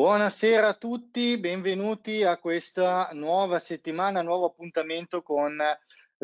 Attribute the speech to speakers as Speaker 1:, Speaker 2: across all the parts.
Speaker 1: Buonasera a tutti, benvenuti a questa nuova settimana, nuovo appuntamento con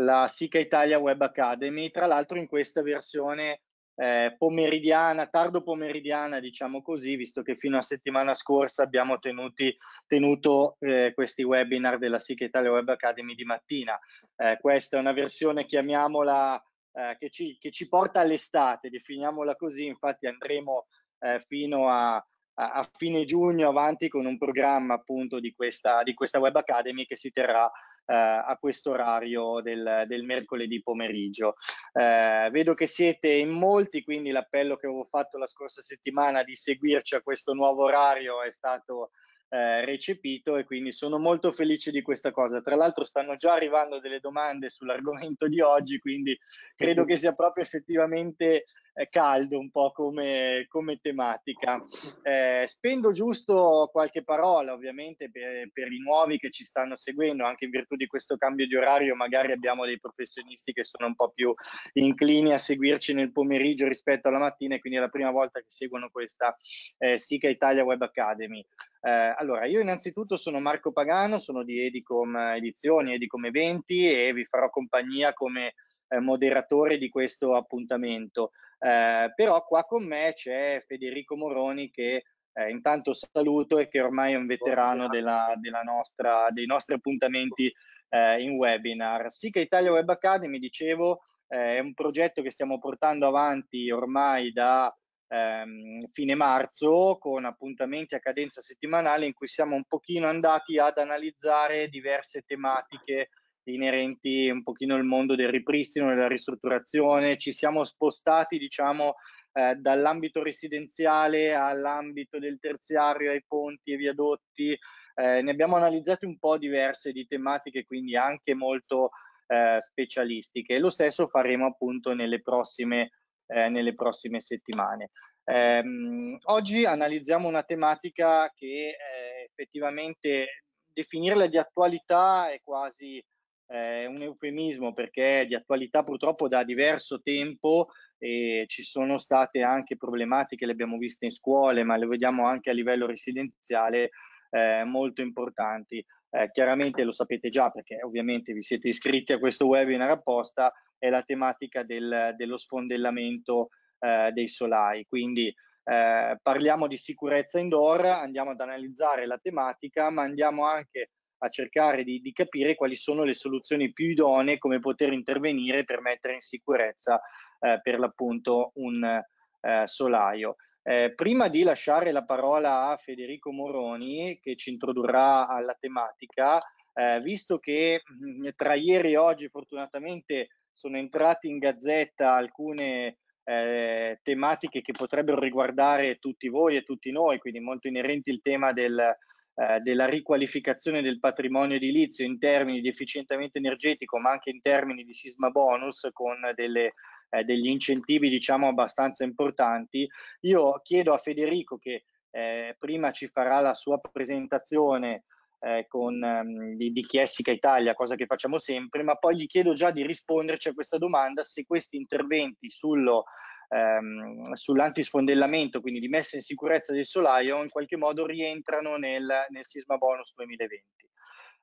Speaker 1: la SICA Italia Web Academy, tra l'altro in questa versione eh, pomeridiana, tardo pomeridiana diciamo così, visto che fino a settimana scorsa abbiamo tenuti, tenuto eh, questi webinar della SICA Italia Web Academy di mattina. Eh, questa è una versione, chiamiamola, eh, che ci, che, ci, porta all'estate, definiamola così, infatti andremo eh, fino a a, fine giugno avanti con un programma appunto di questa, di questa Web Academy che si terrà eh, a questo orario del, del mercoledì pomeriggio. Eh, vedo che siete in molti, quindi l'appello che avevo fatto la scorsa settimana di seguirci a questo nuovo orario è stato eh, recepito e quindi sono molto felice di questa cosa. Tra l'altro stanno già arrivando delle domande sull'argomento di oggi, quindi credo che sia proprio effettivamente caldo un po' come, come tematica. Eh, spendo giusto qualche parola ovviamente per, per, i nuovi che ci stanno seguendo, anche in virtù di questo cambio di orario magari abbiamo dei professionisti che sono un po' più inclini a seguirci nel pomeriggio rispetto alla mattina e quindi è la prima volta che seguono questa eh, SICA Italia Web Academy. Eh, allora, io innanzitutto sono Marco Pagano, sono di Edicom Edizioni, Edicom Eventi e vi farò compagnia come eh, moderatore di questo appuntamento. Eh, però qua con me c'è Federico Moroni che eh, intanto saluto e che ormai è un veterano della, della nostra, dei nostri appuntamenti eh, in webinar. Sica Italia Web Academy, dicevo, eh, è un progetto che stiamo portando avanti ormai da ehm, fine marzo con appuntamenti a cadenza settimanale in cui siamo un pochino andati ad analizzare diverse tematiche inerenti un pochino al mondo del ripristino, della ristrutturazione, ci siamo spostati diciamo eh, dall'ambito residenziale all'ambito del terziario, ai ponti e viadotti, eh, ne abbiamo analizzate un po' diverse di tematiche, quindi anche molto eh, specialistiche. Lo stesso faremo appunto nelle prossime, eh, nelle prossime settimane. Ehm, oggi analizziamo una tematica che eh, effettivamente definirla di attualità è quasi è un eufemismo perché è di attualità purtroppo da diverso tempo e ci sono state anche problematiche, le abbiamo viste in scuole, ma le vediamo anche a livello residenziale eh, molto importanti. Eh, chiaramente lo sapete già perché ovviamente vi siete iscritti a questo webinar apposta, è la tematica del, dello sfondellamento eh, dei solai. Quindi eh, parliamo di sicurezza indoor, andiamo ad analizzare la tematica, ma andiamo anche a cercare di, di, capire quali sono le soluzioni più idonee, come poter intervenire per mettere in sicurezza eh, per l'appunto un eh, solaio. Eh, prima di lasciare la parola a Federico Moroni che ci introdurrà alla tematica, eh, visto che mh, tra ieri e oggi fortunatamente sono entrati in gazzetta alcune eh, tematiche che potrebbero riguardare tutti voi e tutti noi, quindi molto inerenti il tema del, eh, della riqualificazione del patrimonio edilizio in termini di efficientamento energetico, ma anche in termini di sisma bonus con delle, eh, degli incentivi diciamo abbastanza importanti. Io chiedo a Federico che eh, prima ci farà la sua presentazione eh, con, um, di, di chi è Sica Italia, cosa che facciamo sempre, ma poi gli chiedo già di risponderci a questa domanda se questi interventi sullo ehm, sull'antisfondellamento, quindi di messa in sicurezza del solaio, in qualche modo rientrano nel, nel sisma bonus 2020.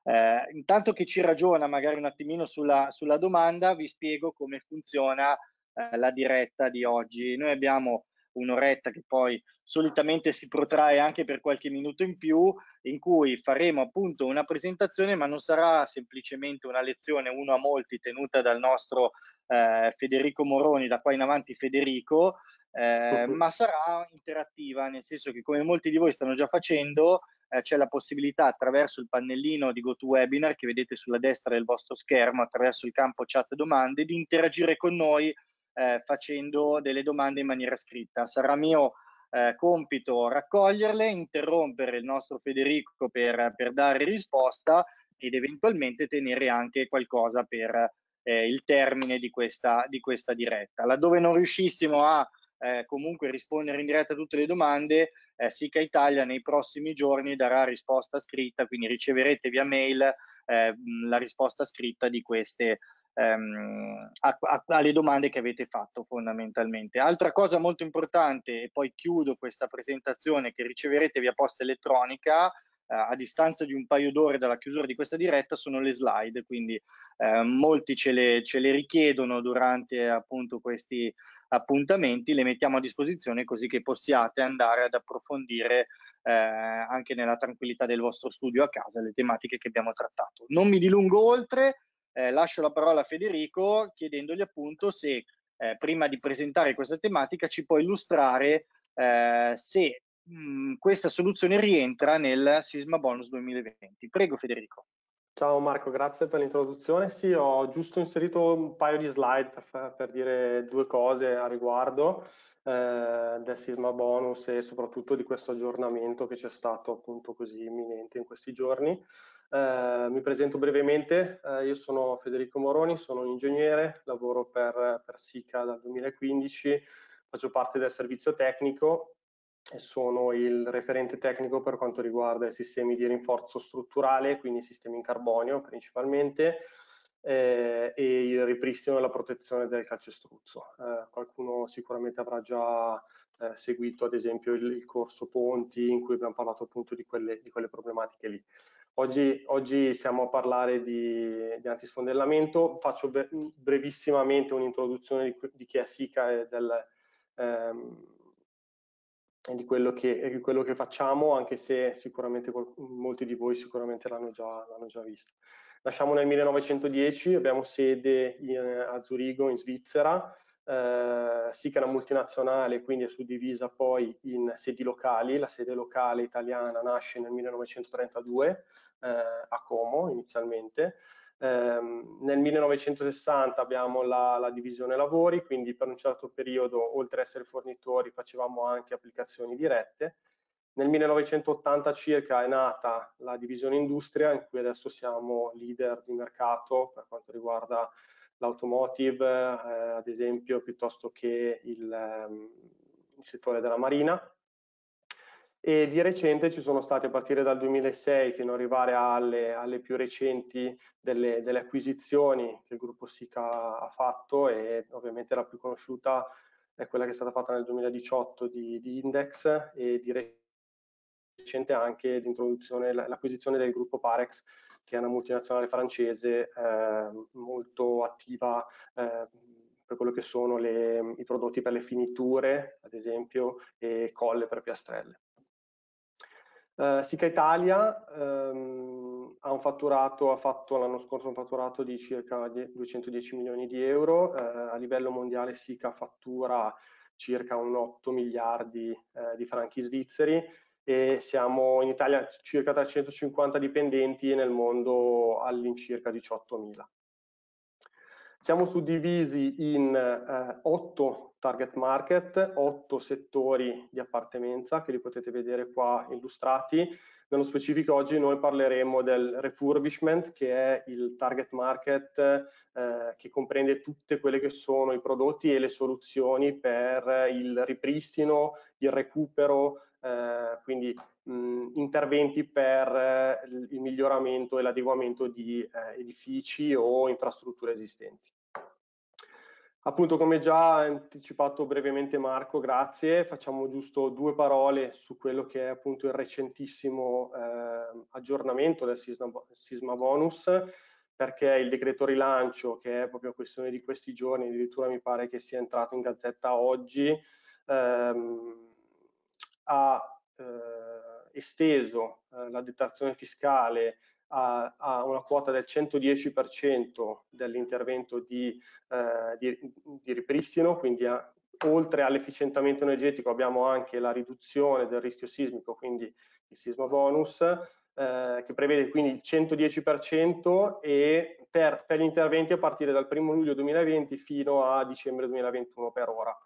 Speaker 1: Eh, intanto che ci ragiona magari un attimino sulla, sulla domanda, vi spiego come funziona eh, la diretta di oggi. Noi abbiamo un'oretta che poi solitamente si protrae anche per qualche minuto in più, in cui faremo appunto una presentazione, ma non sarà semplicemente una lezione uno a molti tenuta dal nostro eh, Federico Moroni, da qua in avanti Federico, eh, ma sarà interattiva, nel senso che come molti di voi stanno già facendo, eh, c'è la possibilità attraverso il pannellino di GoToWebinar che vedete sulla destra del vostro schermo, attraverso il campo chat domande, di interagire con noi eh, facendo delle domande in maniera scritta. Sarà mio eh, compito raccoglierle, interrompere il nostro Federico per, per, dare risposta ed eventualmente tenere anche qualcosa per eh, il termine di questa, di questa diretta. Laddove non riuscissimo a eh, comunque rispondere in diretta a tutte le domande, eh, Sica Italia nei prossimi giorni darà risposta scritta, quindi riceverete via mail eh, la risposta scritta di queste, ehm, a, a, alle domande che avete fatto fondamentalmente. Altra cosa molto importante, e poi chiudo questa presentazione che riceverete via posta elettronica, eh, a distanza di un paio d'ore dalla chiusura di questa diretta, sono le slide, quindi eh, molti ce le, ce le richiedono durante appunto questi appuntamenti, le mettiamo a disposizione così che possiate andare ad approfondire eh, anche nella tranquillità del vostro studio a casa le tematiche che abbiamo trattato. Non mi dilungo oltre, eh, lascio la parola a Federico chiedendogli appunto se eh, prima di presentare questa tematica ci può illustrare eh, se mh, questa soluzione rientra nel Sisma Bonus 2020. Prego Federico.
Speaker 2: Ciao Marco, grazie per l'introduzione. Sì, ho giusto inserito un paio di slide per, per dire due cose a riguardo eh, del Sisma Bonus e soprattutto di questo aggiornamento che c'è stato appunto così imminente in questi giorni. Eh, mi presento brevemente, eh, io sono Federico Moroni, sono un ingegnere, lavoro per, per SICA dal 2015, faccio parte del servizio tecnico sono il referente tecnico per quanto riguarda i sistemi di rinforzo strutturale, quindi sistemi in carbonio principalmente, eh, e il ripristino e la protezione del calcestruzzo. Eh, qualcuno sicuramente avrà già eh, seguito ad esempio il, il, corso Ponti in cui abbiamo parlato appunto di quelle, di quelle problematiche lì. Oggi, oggi, siamo a parlare di, di antisfondellamento, faccio brevissimamente un'introduzione di, di, chi è SICA e del, ehm, di, quello che, quello che, facciamo, anche se sicuramente molti di voi sicuramente l'hanno già, già visto. Nasciamo nel 1910, abbiamo sede in, a Zurigo in Svizzera, eh, SICA è una multinazionale, quindi è suddivisa poi in sedi locali. La sede locale italiana nasce nel 1932 eh, a Como inizialmente. Eh, nel 1960 abbiamo la, la, divisione lavori, quindi per un certo periodo, oltre ad essere fornitori, facevamo anche applicazioni dirette. Nel 1980 circa è nata la divisione industria, in cui adesso siamo leader di mercato per quanto riguarda l'automotive, eh, ad esempio, piuttosto che il, ehm, il settore della marina. E di recente ci sono stati a partire dal 2006 fino ad arrivare alle, alle più recenti delle, delle, acquisizioni che il gruppo SICA ha fatto e ovviamente la più conosciuta è quella che è stata fatta nel 2018 di, di Index e di recente anche l'acquisizione del gruppo Parex che è una multinazionale francese eh, molto attiva eh, per quello che sono le, i prodotti per le finiture, ad esempio, e colle per piastrelle. Uh, Sica Italia um, ha ha fatto l'anno scorso un fatturato di circa 210 milioni di euro, uh, a livello mondiale Sica fattura circa un 8 miliardi uh, di franchi svizzeri e siamo in Italia circa 350 dipendenti e nel mondo all'incirca 18.000. Siamo suddivisi in eh, 8 target market, 8 settori di appartenenza che li potete vedere qua illustrati. Nello specifico oggi noi parleremo del refurbishment che è il target market eh, che comprende tutte quelle che sono i prodotti e le soluzioni per il ripristino, il recupero, eh, quindi mh, interventi per eh, il miglioramento e l'adeguamento di eh, edifici o infrastrutture esistenti. Appunto, come già anticipato brevemente Marco, grazie, facciamo giusto due parole su quello che è appunto il recentissimo eh, aggiornamento del sisma, sisma, bonus, perché il decreto rilancio, che è proprio questione di questi giorni, addirittura mi pare che sia entrato in gazzetta oggi, ehm, ha eh, esteso eh, la detrazione fiscale a, a, una quota del 110% dell'intervento di, eh, di, di, ripristino, quindi a, oltre all'efficientamento energetico abbiamo anche la riduzione del rischio sismico, quindi il sisma bonus, eh, che prevede quindi il 110% e per, per, gli interventi a partire dal 1 luglio 2020 fino a dicembre 2021 per ora.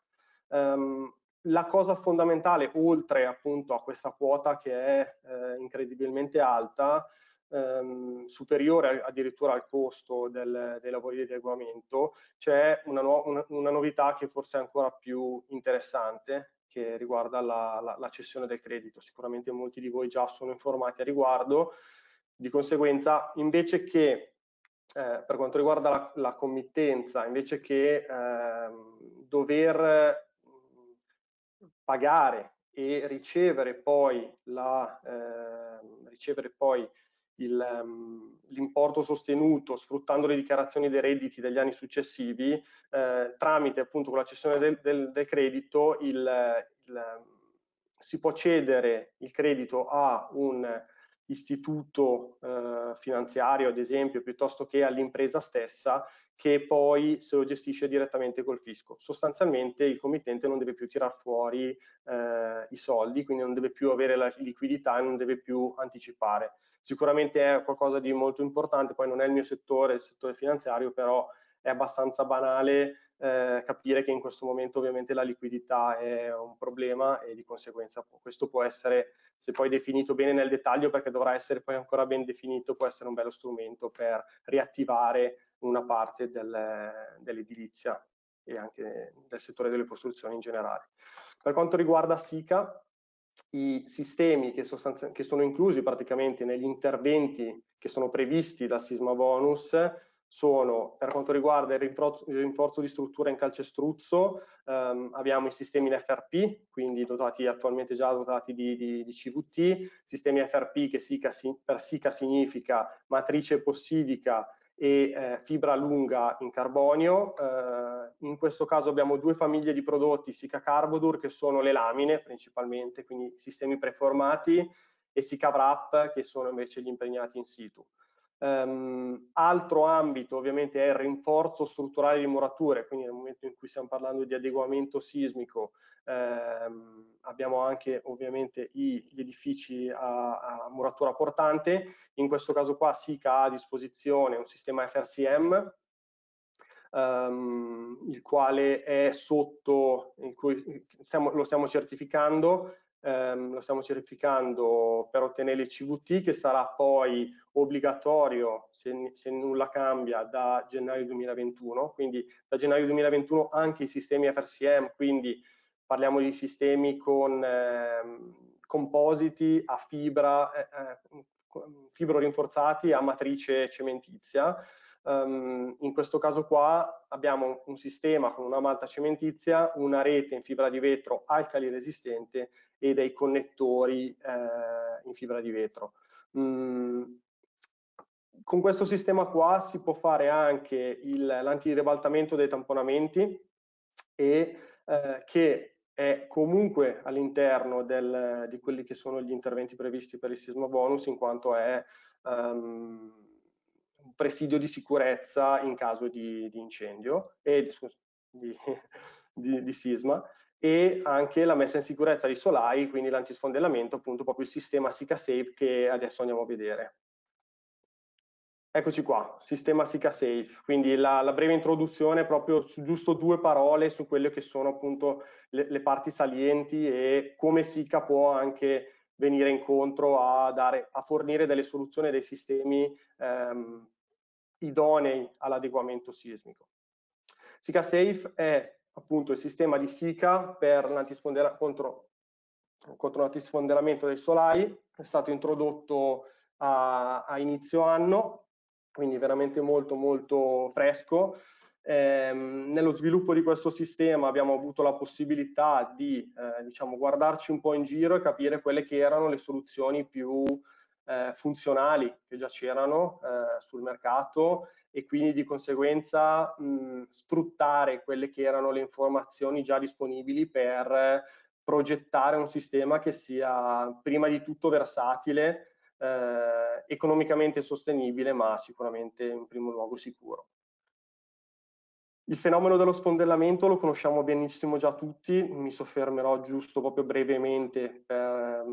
Speaker 2: Um, la cosa fondamentale, oltre appunto a questa quota che è eh, incredibilmente alta, ehm, superiore addirittura al costo del, dei lavori di adeguamento, c'è una, no una, una, novità che forse è ancora più interessante che riguarda la, la, la cessione del credito. Sicuramente molti di voi già sono informati a riguardo, di conseguenza invece che eh, per quanto riguarda la, la committenza, invece che ehm, dover pagare e ricevere poi, la, eh, ricevere poi l'importo sostenuto sfruttando le dichiarazioni dei redditi degli anni successivi, eh, tramite appunto con la cessione del, del, del credito il, il, si può cedere il credito a un istituto eh, finanziario, ad esempio, piuttosto che all'impresa stessa, che poi se lo gestisce direttamente col fisco. Sostanzialmente il committente non deve più tirar fuori eh, i soldi, quindi non deve più avere la liquidità e non deve più anticipare. Sicuramente è qualcosa di molto importante, poi non è il mio settore, il settore finanziario, però è abbastanza banale eh, capire che in questo momento ovviamente la liquidità è un problema e di conseguenza questo può essere, se poi definito bene nel dettaglio, perché dovrà essere poi ancora ben definito, può essere un bello strumento per riattivare una parte del, dell'edilizia e anche del settore delle costruzioni in generale. Per quanto riguarda SICA, i sistemi che, che sono inclusi praticamente negli interventi che sono previsti dal Sisma Bonus sono per quanto riguarda il rinforzo, il rinforzo di struttura in calcestruzzo, ehm, abbiamo i sistemi in FRP, quindi dotati attualmente già dotati di, di, di CVT, sistemi FRP che SICA, per SICA significa matrice possidica e eh, fibra lunga in carbonio. Eh, in questo caso abbiamo due famiglie di prodotti Sica Carbodur che sono le lamine principalmente, quindi sistemi preformati, e Sica Wrap che sono invece gli impegnati in situ. Um, altro ambito ovviamente è il rinforzo strutturale di murature, quindi nel momento in cui stiamo parlando di adeguamento sismico ehm, abbiamo anche ovviamente i, gli edifici a, a, muratura portante, in questo caso qua SICA ha a disposizione un sistema FRCM um, il quale è sotto, in cui stiamo, lo stiamo certificando ehm, lo stiamo certificando per ottenere il CVT che sarà poi obbligatorio se, se, nulla cambia da gennaio 2021, quindi da gennaio 2021 anche i sistemi FRCM, quindi parliamo di sistemi con ehm, compositi a fibra, eh, eh, fibro rinforzati a matrice cementizia, Um, in questo caso qua abbiamo un sistema con una malta cementizia, una rete in fibra di vetro alcali resistente e dei connettori eh, in fibra di vetro. Mm, con questo sistema qua si può fare anche l'antiribaltamento dei tamponamenti e eh, che è comunque all'interno di quelli che sono gli interventi previsti per il sisma bonus in quanto è um, presidio di sicurezza in caso di, di incendio e di, di, di, sisma e anche la messa in sicurezza di solai, quindi l'antisfondellamento, appunto proprio il sistema Sika Safe che adesso andiamo a vedere. Eccoci qua, sistema Sika Safe, quindi la, la, breve introduzione proprio su giusto due parole su quelle che sono appunto le, le parti salienti e come Sika può anche venire incontro a, dare, a fornire delle soluzioni, dei sistemi ehm, idonei all'adeguamento sismico. SICA Safe è appunto il sistema di SICA per contro, contro l'antisfonderamento dei solai, è stato introdotto a, a inizio anno, quindi veramente molto molto fresco, eh, nello sviluppo di questo sistema abbiamo avuto la possibilità di eh, diciamo, guardarci un po' in giro e capire quelle che erano le soluzioni più eh, funzionali che già c'erano eh, sul mercato e quindi di conseguenza mh, sfruttare quelle che erano le informazioni già disponibili per progettare un sistema che sia prima di tutto versatile, eh, economicamente sostenibile, ma sicuramente in primo luogo sicuro. Il fenomeno dello sfondellamento lo conosciamo benissimo già tutti, mi soffermerò giusto proprio brevemente per,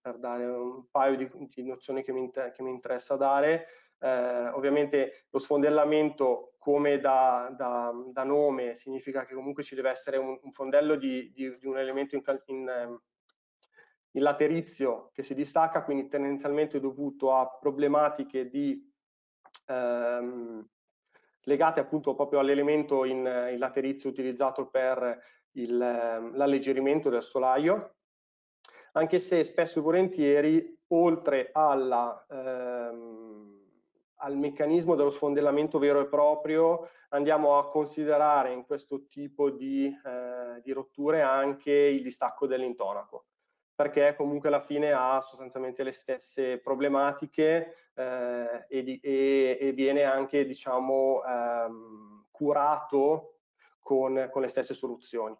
Speaker 2: per dare un paio di, di nozioni che mi, che mi, interessa dare. Eh, ovviamente lo sfondellamento come da, da, da, nome significa che comunque ci deve essere un, un fondello di, di, di, un elemento in, in, in laterizio che si distacca, quindi tendenzialmente dovuto a problematiche di ehm, legate appunto proprio all'elemento in, in, laterizio utilizzato per l'alleggerimento del solaio, anche se spesso e volentieri oltre alla, ehm, al meccanismo dello sfondellamento vero e proprio andiamo a considerare in questo tipo di, eh, di rotture anche il distacco dell'intonaco perché comunque alla fine ha sostanzialmente le stesse problematiche eh, e, di, e, e, viene anche diciamo ehm, curato con, con le stesse soluzioni.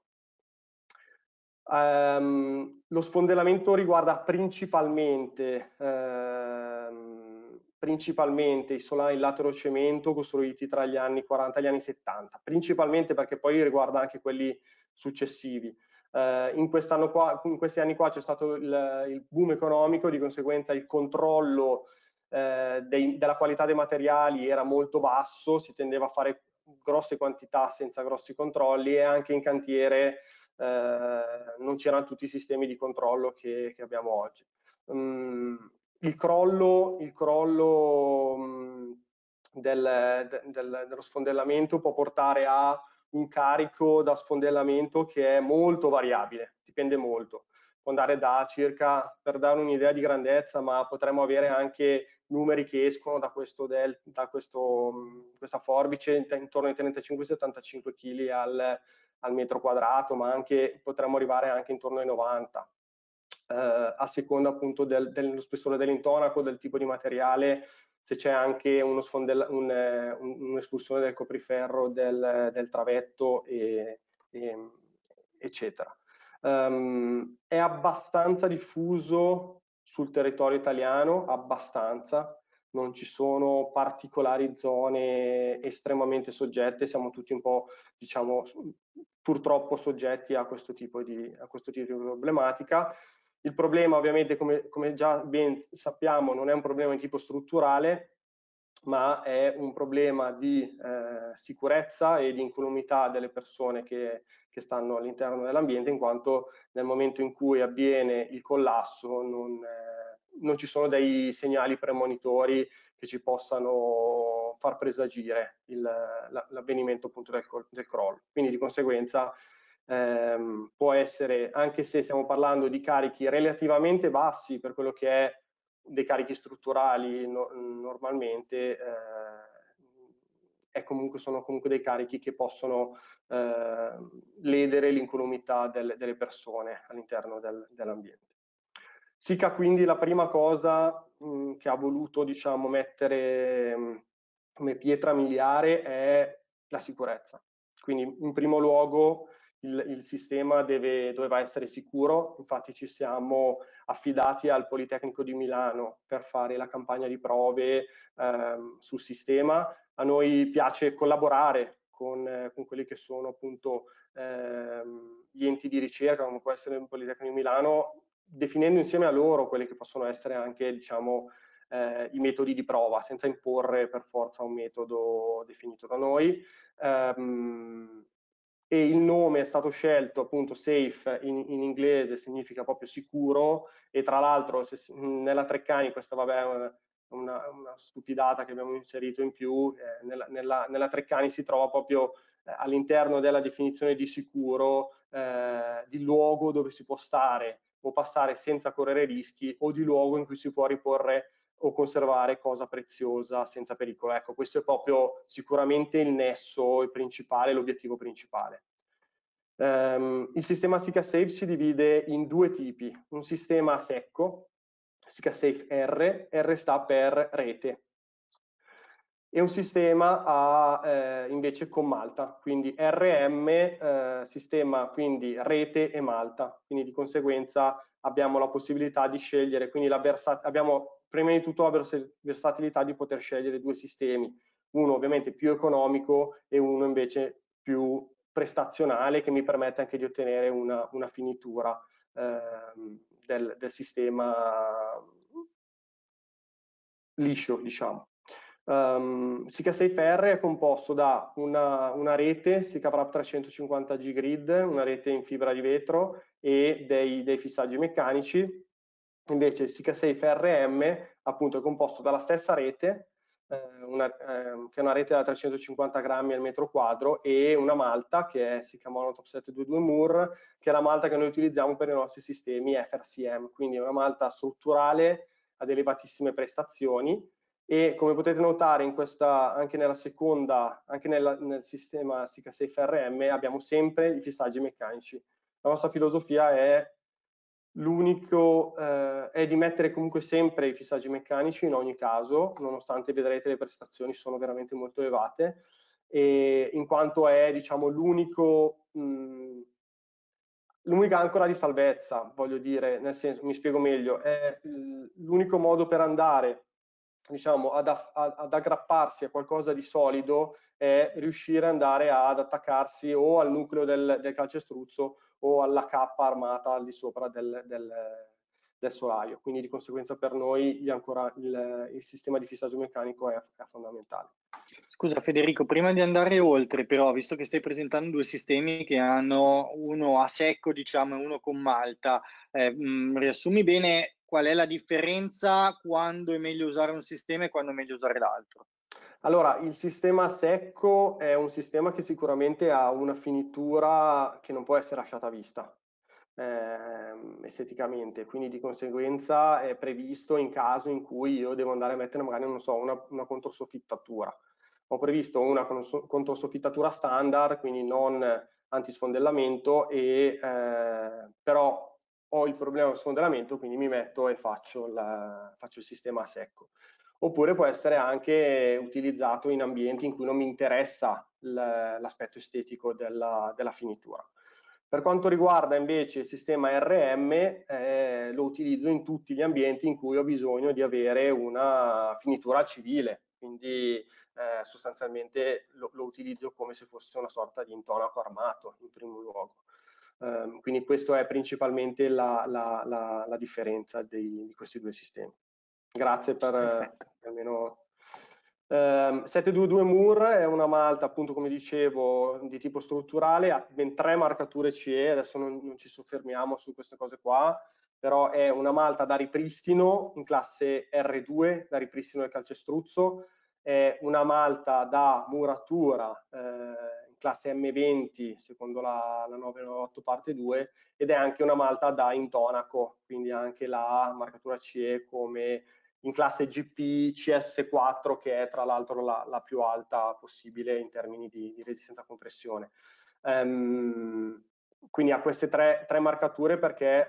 Speaker 2: Um, lo sfondellamento riguarda principalmente, uh, principalmente i solai laterocemento costruiti tra gli anni 40 e gli anni 70, principalmente perché poi riguarda anche quelli successivi. Uh, in, qua, in, questi anni qua c'è stato il, il, boom economico, di conseguenza il controllo uh, dei, della qualità dei materiali era molto basso, si tendeva a fare grosse quantità senza grossi controlli e anche in cantiere eh, non c'erano tutti i sistemi di controllo che, che abbiamo oggi. Um, il crollo, il crollo um, del, del, dello sfondellamento può portare a un carico da sfondellamento che è molto variabile, dipende molto. Può andare da circa, per dare un'idea di grandezza, ma potremmo avere anche numeri che escono da, questo del, da questo, questa forbice intorno ai 35-75 kg al, al metro quadrato, ma anche potremmo arrivare anche intorno ai 90, eh, a seconda appunto del, dello spessore dell'intonaco, del tipo di materiale, se c'è anche uno un, eh, un'espulsione del copriferro del, del travetto, e, e, eccetera. Um, è abbastanza diffuso sul territorio italiano, abbastanza, non ci sono particolari zone estremamente soggette, siamo tutti un po', diciamo, purtroppo soggetti a questo tipo di, questo tipo di problematica. Il problema ovviamente, come, come, già ben sappiamo, non è un problema di tipo strutturale, ma è un problema di eh, sicurezza e di incolumità delle persone che, che stanno all'interno dell'ambiente, in quanto nel momento in cui avviene il collasso non, eh, non ci sono dei segnali premonitori che ci possano far presagire l'avvenimento appunto del, del, crollo. Quindi di conseguenza ehm, può essere, anche se stiamo parlando di carichi relativamente bassi per quello che è dei carichi strutturali no, normalmente, eh, comunque, sono comunque dei carichi che possono eh, ledere l'incolumità del, delle persone all'interno del, dell'ambiente. SICA quindi la prima cosa mh, mm, che ha voluto diciamo, mettere mh, mm, come pietra miliare è la sicurezza. Quindi in primo luogo il, il, sistema deve, doveva essere sicuro, infatti ci siamo affidati al Politecnico di Milano per fare la campagna di prove ehm, sul sistema. A noi piace collaborare con, eh, con quelli che sono appunto ehm, gli enti di ricerca, come può essere il Politecnico di Milano, definendo insieme a loro quelli che possono essere anche diciamo, eh, i metodi di prova, senza imporre per forza un metodo definito da noi. Um, e il nome è stato scelto appunto safe in, in inglese significa proprio sicuro e tra l'altro nella Treccani questa vabbè è una, una, una, stupidata che abbiamo inserito in più eh, nella, nella, nella Treccani si trova proprio eh, all'interno della definizione di sicuro eh, di luogo dove si può stare o passare senza correre rischi o di luogo in cui si può riporre o conservare cosa preziosa senza pericolo. Ecco, questo è proprio sicuramente il nesso il principale, l'obiettivo principale. Um, il sistema Sika Safe si divide in due tipi, un sistema secco, Sika Safe R, R sta per rete, e un sistema a, eh, invece con Malta, quindi RM, eh, sistema quindi rete e Malta, quindi di conseguenza abbiamo la possibilità di scegliere, quindi abbiamo prima di tutto la versatilità di poter scegliere due sistemi, uno ovviamente più economico e uno invece più prestazionale che mi permette anche di ottenere una, una finitura eh, del, del sistema liscio, diciamo. Um, Sika SafeR è composto da una, una rete Sika Wrap 350G Grid, una rete in fibra di vetro e dei, dei fissaggi meccanici. Invece Sika Safe RM appunto è composto dalla stessa rete, eh, una, eh, che è una rete da 350 grammi al metro quadro e una malta che è Sika Monotop 722 Moore, che è la malta che noi utilizziamo per i nostri sistemi FRCM, quindi è una malta strutturale ad elevatissime prestazioni e come potete notare questa, anche nella seconda, anche nella, nel sistema SICA Safe RM abbiamo sempre i fissaggi meccanici. La nostra filosofia è l'unico eh, è di mettere comunque sempre i fissaggi meccanici in ogni caso, nonostante vedrete le prestazioni sono veramente molto elevate, in quanto è diciamo l'unica ancora di salvezza, voglio dire, nel senso, mi spiego meglio, è l'unico modo per andare diciamo, ad, ad, aggrapparsi a qualcosa di solido è riuscire ad andare ad attaccarsi o al nucleo del, del calcestruzzo o alla cappa armata al di sopra del, del, del solaio. Quindi di conseguenza per noi ancora il, il, sistema di fissaggio meccanico è, è, fondamentale.
Speaker 1: Scusa Federico, prima di andare oltre però, visto che stai presentando due sistemi che hanno uno a secco diciamo e uno con malta, eh, mh, riassumi bene qual è la differenza quando è meglio usare un sistema e quando è meglio usare l'altro?
Speaker 2: Allora, il sistema secco è un sistema che sicuramente ha una finitura che non può essere lasciata a vista eh, esteticamente, quindi di conseguenza è previsto in caso in cui io devo andare a mettere magari, non so, una, una controsoffittatura. Ho previsto una controsoffittatura standard, quindi non antisfondellamento, e, eh, però ho il problema del sfondellamento, quindi mi metto e faccio, la, faccio il sistema a secco oppure può essere anche utilizzato in ambienti in cui non mi interessa l'aspetto estetico della, della, finitura. Per quanto riguarda invece il sistema RM, eh, lo utilizzo in tutti gli ambienti in cui ho bisogno di avere una finitura civile, quindi eh, sostanzialmente lo, lo, utilizzo come se fosse una sorta di intonaco armato in primo luogo. Um, quindi questa è principalmente la, la, la, la differenza dei, di questi due sistemi. Grazie per Perfetto. almeno... Eh, 722 Moore è una malta, appunto come dicevo, di tipo strutturale, ha ben tre marcature CE, adesso non, non ci soffermiamo su queste cose qua, però è una malta da ripristino in classe R2, da ripristino del calcestruzzo, è una malta da muratura eh, in classe M20 secondo la, la 998 parte 2 ed è anche una malta da intonaco, quindi anche la marcatura CE come in classe GP CS4 che è tra l'altro la, la, più alta possibile in termini di, di resistenza a compressione. Um, quindi ha queste tre, tre marcature perché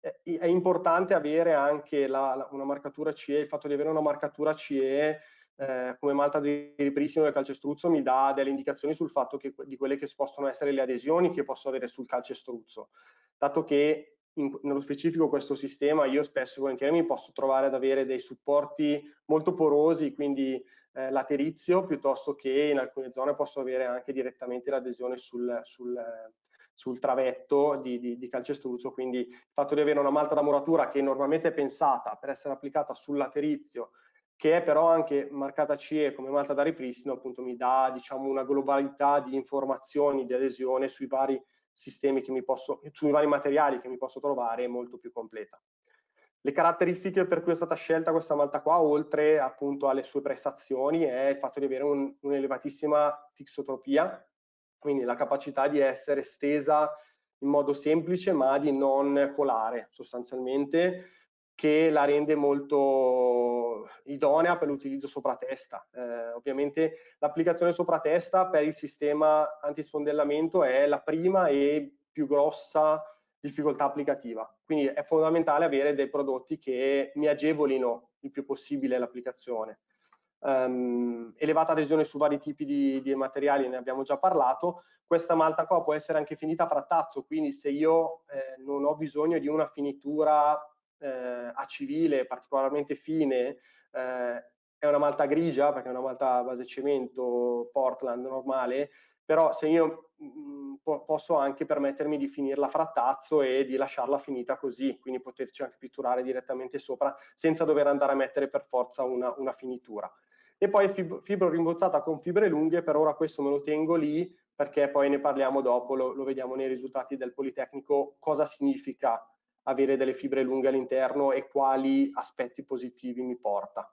Speaker 2: è, è, importante avere anche la, la, una marcatura CE, il fatto di avere una marcatura CE eh, come malta di ripristino del calcestruzzo mi dà delle indicazioni sul fatto che, di quelle che possono essere le adesioni che posso avere sul calcestruzzo, dato che in, nello specifico questo sistema io spesso e volentieri mi posso trovare ad avere dei supporti molto porosi, quindi eh, laterizio, piuttosto che in alcune zone posso avere anche direttamente l'adesione sul, sul, sul travetto di, di, di, calcestruzzo, quindi il fatto di avere una malta da muratura che normalmente è pensata per essere applicata sul laterizio, che è però anche marcata CE come malta da ripristino, appunto mi dà diciamo, una globalità di informazioni di adesione sui vari sistemi che mi posso, sui vari materiali che mi posso trovare è molto più completa. Le caratteristiche per cui è stata scelta questa malta qua, oltre appunto alle sue prestazioni, è il fatto di avere un'elevatissima un tixotropia, quindi la capacità di essere stesa in modo semplice ma di non colare sostanzialmente, che la rende molto idonea per l'utilizzo sopra testa. Eh, ovviamente l'applicazione sopra testa per il sistema antisfondellamento è la prima e più grossa difficoltà applicativa. Quindi è fondamentale avere dei prodotti che mi agevolino il più possibile l'applicazione. Um, elevata adesione su vari tipi di, di, materiali, ne abbiamo già parlato. Questa malta qua può essere anche finita a frattazzo, quindi se io eh, non ho bisogno di una finitura eh, a civile particolarmente fine, eh, è una malta grigia perché è una malta a base cemento Portland normale, però se io mh, mm, po posso anche permettermi di finirla frattazzo e di lasciarla finita così, quindi poterci anche pitturare direttamente sopra senza dover andare a mettere per forza una, una finitura. E poi fib fibro rimbozzata con fibre lunghe, per ora questo me lo tengo lì perché poi ne parliamo dopo, lo, lo vediamo nei risultati del Politecnico, cosa significa avere delle fibre lunghe all'interno e quali aspetti positivi mi porta.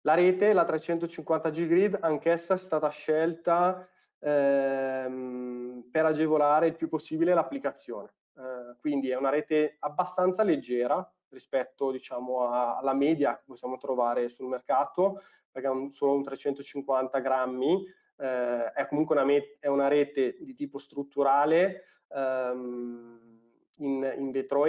Speaker 2: La rete, la 350G Grid, anch'essa è stata scelta ehm, per agevolare il più possibile l'applicazione. Eh, quindi è una rete abbastanza leggera rispetto diciamo, a, alla media che possiamo trovare sul mercato, perché è solo un 350 grammi, eh, è comunque una, è una, rete di tipo strutturale ehm, in, in vetro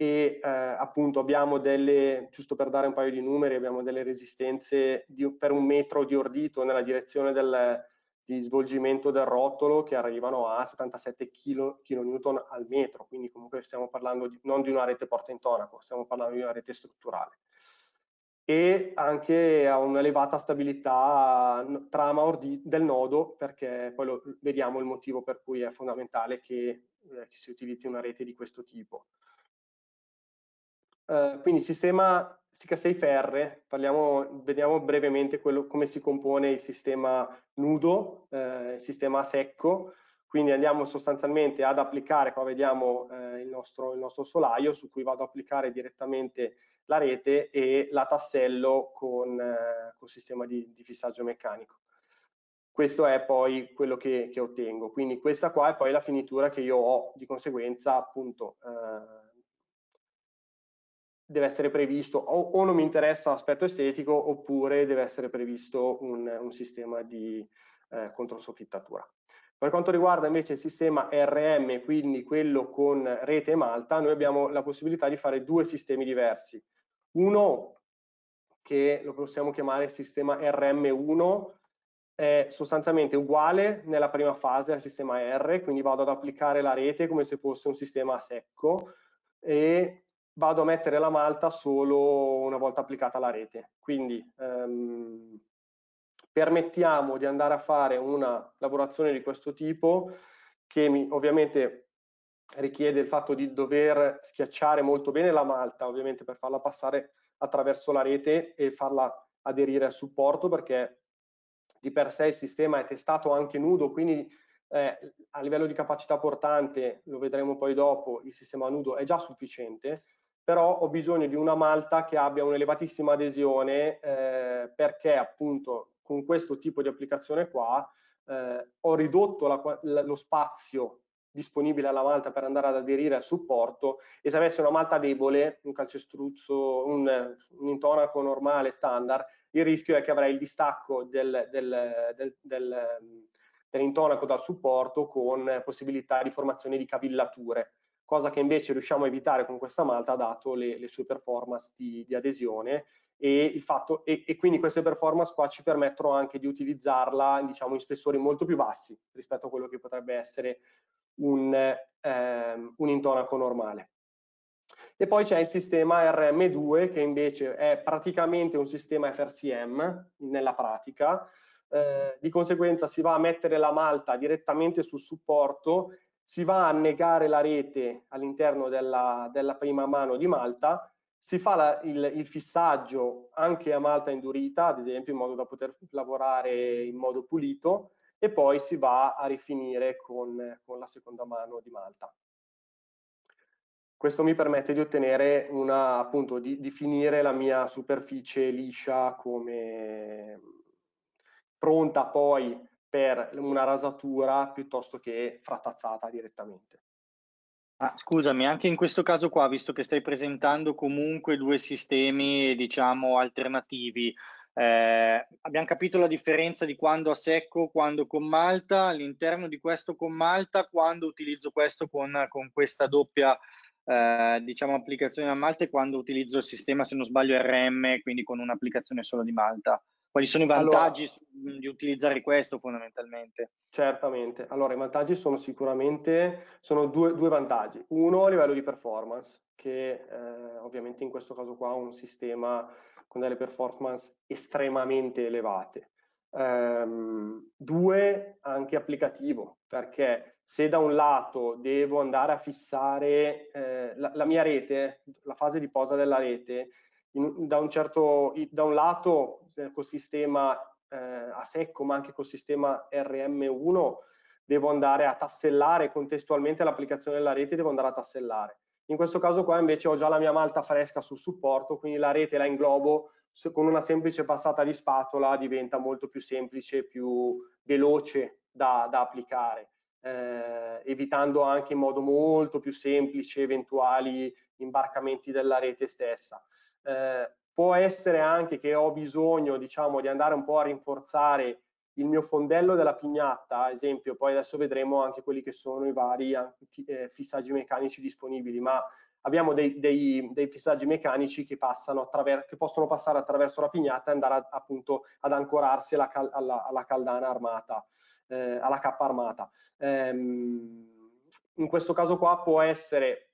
Speaker 2: E eh, appunto abbiamo delle, giusto per dare un paio di numeri, abbiamo delle resistenze di, per un metro di ordito nella direzione del, di svolgimento del rotolo che arrivano a 77 kN al metro, quindi comunque stiamo parlando di, non di una rete porta intonaco, stiamo parlando di una rete strutturale. E anche a un'elevata stabilità trama del nodo, perché poi lo, vediamo il motivo per cui è fondamentale che, eh, che si utilizzi una rete di questo tipo. Uh, quindi sistema SICA 6 FR, parliamo, vediamo brevemente quello, come si compone il sistema nudo, eh, il sistema secco, quindi andiamo sostanzialmente ad applicare, qua vediamo eh, il, nostro, il, nostro, solaio su cui vado ad applicare direttamente la rete e la tassello con, eh, sistema di, di, fissaggio meccanico. Questo è poi quello che, che, ottengo, quindi questa qua è poi la finitura che io ho, di conseguenza appunto eh, deve essere previsto o, o, non mi interessa l'aspetto estetico oppure deve essere previsto un, un sistema di eh, controsoffittatura. Per quanto riguarda invece il sistema RM, quindi quello con rete e malta, noi abbiamo la possibilità di fare due sistemi diversi. Uno che lo possiamo chiamare sistema RM1, è sostanzialmente uguale nella prima fase al sistema R, quindi vado ad applicare la rete come se fosse un sistema a secco e vado a mettere la malta solo una volta applicata la rete. Quindi ehm, permettiamo di andare a fare una lavorazione di questo tipo che mi, ovviamente richiede il fatto di dover schiacciare molto bene la malta, ovviamente per farla passare attraverso la rete e farla aderire al supporto perché di per sé il sistema è testato anche nudo, quindi eh, a livello di capacità portante, lo vedremo poi dopo, il sistema nudo è già sufficiente, però ho bisogno di una malta che abbia un'elevatissima adesione eh, perché appunto con questo tipo di applicazione qua eh, ho ridotto la, la, lo spazio disponibile alla malta per andare ad aderire al supporto. E se avessi una malta debole, un calcestruzzo, un, un intonaco normale, standard, il rischio è che avrei il distacco del, del, del, del dell'intonaco dal supporto con possibilità di formazione di cavillature cosa che invece riusciamo a evitare con questa malta dato le, le sue performance di, di adesione e, fatto, e, e, quindi queste performance qua ci permettono anche di utilizzarla diciamo, in spessori molto più bassi rispetto a quello che potrebbe essere un, ehm, un intonaco normale. E poi c'è il sistema RM2 che invece è praticamente un sistema FRCM nella pratica, eh, di conseguenza si va a mettere la malta direttamente sul supporto si va a negare la rete all'interno della, della, prima mano di Malta, si fa la, il, il, fissaggio anche a Malta indurita, ad esempio, in modo da poter lavorare in modo pulito, e poi si va a rifinire con, con la seconda mano di Malta. Questo mi permette di ottenere una, appunto, di, di finire la mia superficie liscia come pronta poi per una rasatura piuttosto che frattazzata direttamente.
Speaker 1: Ah, scusami, anche in questo caso qua, visto che stai presentando comunque due sistemi, diciamo, alternativi, eh, abbiamo capito la differenza di quando a secco, quando con malta, all'interno di questo con malta, quando utilizzo questo con, con questa doppia, eh, diciamo, applicazione a malta e quando utilizzo il sistema, se non sbaglio, RM, quindi con un'applicazione solo di malta. Quali sono i vantaggi allora, di utilizzare questo fondamentalmente?
Speaker 2: Certamente, allora i vantaggi sono sicuramente sono due, due vantaggi. Uno a livello di performance, che eh, ovviamente in questo caso qua è un sistema con delle performance estremamente elevate. Um, due, anche applicativo, perché se da un lato devo andare a fissare eh, la, la, mia rete, la fase di posa della rete, in, da, un certo, da un lato col sistema eh, a secco ma anche col sistema RM1 devo andare a tassellare contestualmente l'applicazione della rete devo andare a tassellare in questo caso qua invece ho già la mia malta fresca sul supporto quindi la rete la inglobo con una semplice passata di spatola diventa molto più semplice più veloce da, da applicare eh, evitando anche in modo molto più semplice eventuali imbarcamenti della rete stessa. Eh, può essere anche che ho bisogno diciamo, di andare un po' a rinforzare il mio fondello della pignatta, ad esempio, poi adesso vedremo anche quelli che sono i vari eh, fissaggi meccanici disponibili, ma abbiamo dei, dei, dei fissaggi meccanici che, che, possono passare attraverso la pignata e andare a, appunto ad ancorarsi alla, alla, alla caldana armata, eh, alla cappa armata. Ehm, in questo caso qua può essere,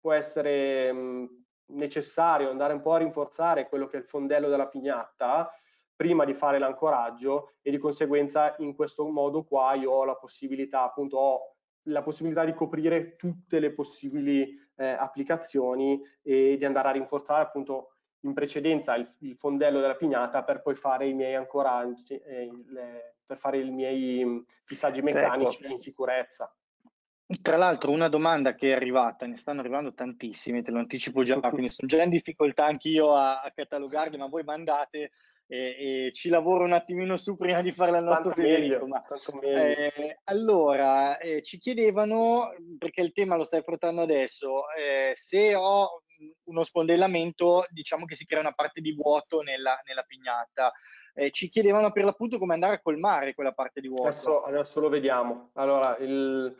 Speaker 2: può essere mh, necessario andare un po' a rinforzare quello che è il fondello della pignatta, prima di fare l'ancoraggio e di conseguenza in questo modo qua io ho la possibilità, appunto ho la possibilità di coprire tutte le possibili eh, applicazioni e di andare a rinforzare appunto in precedenza il, il, fondello della pignata per poi fare i miei ancoraggi, eh, le, per fare i miei mm, fissaggi ecco. meccanici ecco. in sicurezza.
Speaker 1: Tra l'altro una domanda che è arrivata, ne stanno arrivando tantissime, te lo anticipo già, quindi sono già in difficoltà anch'io a, a catalogarli, ma voi mandate e, e, ci lavoro un attimino su prima di fare la nostra
Speaker 2: Federico. Ma,
Speaker 1: eh, allora, eh, ci chiedevano, perché il tema lo stai affrontando adesso, eh, se ho uno spondellamento, diciamo che si crea una parte di vuoto nella, nella pignata. Eh, ci chiedevano per l'appunto come andare a colmare quella parte di vuoto.
Speaker 2: Adesso, adesso lo vediamo. Allora, il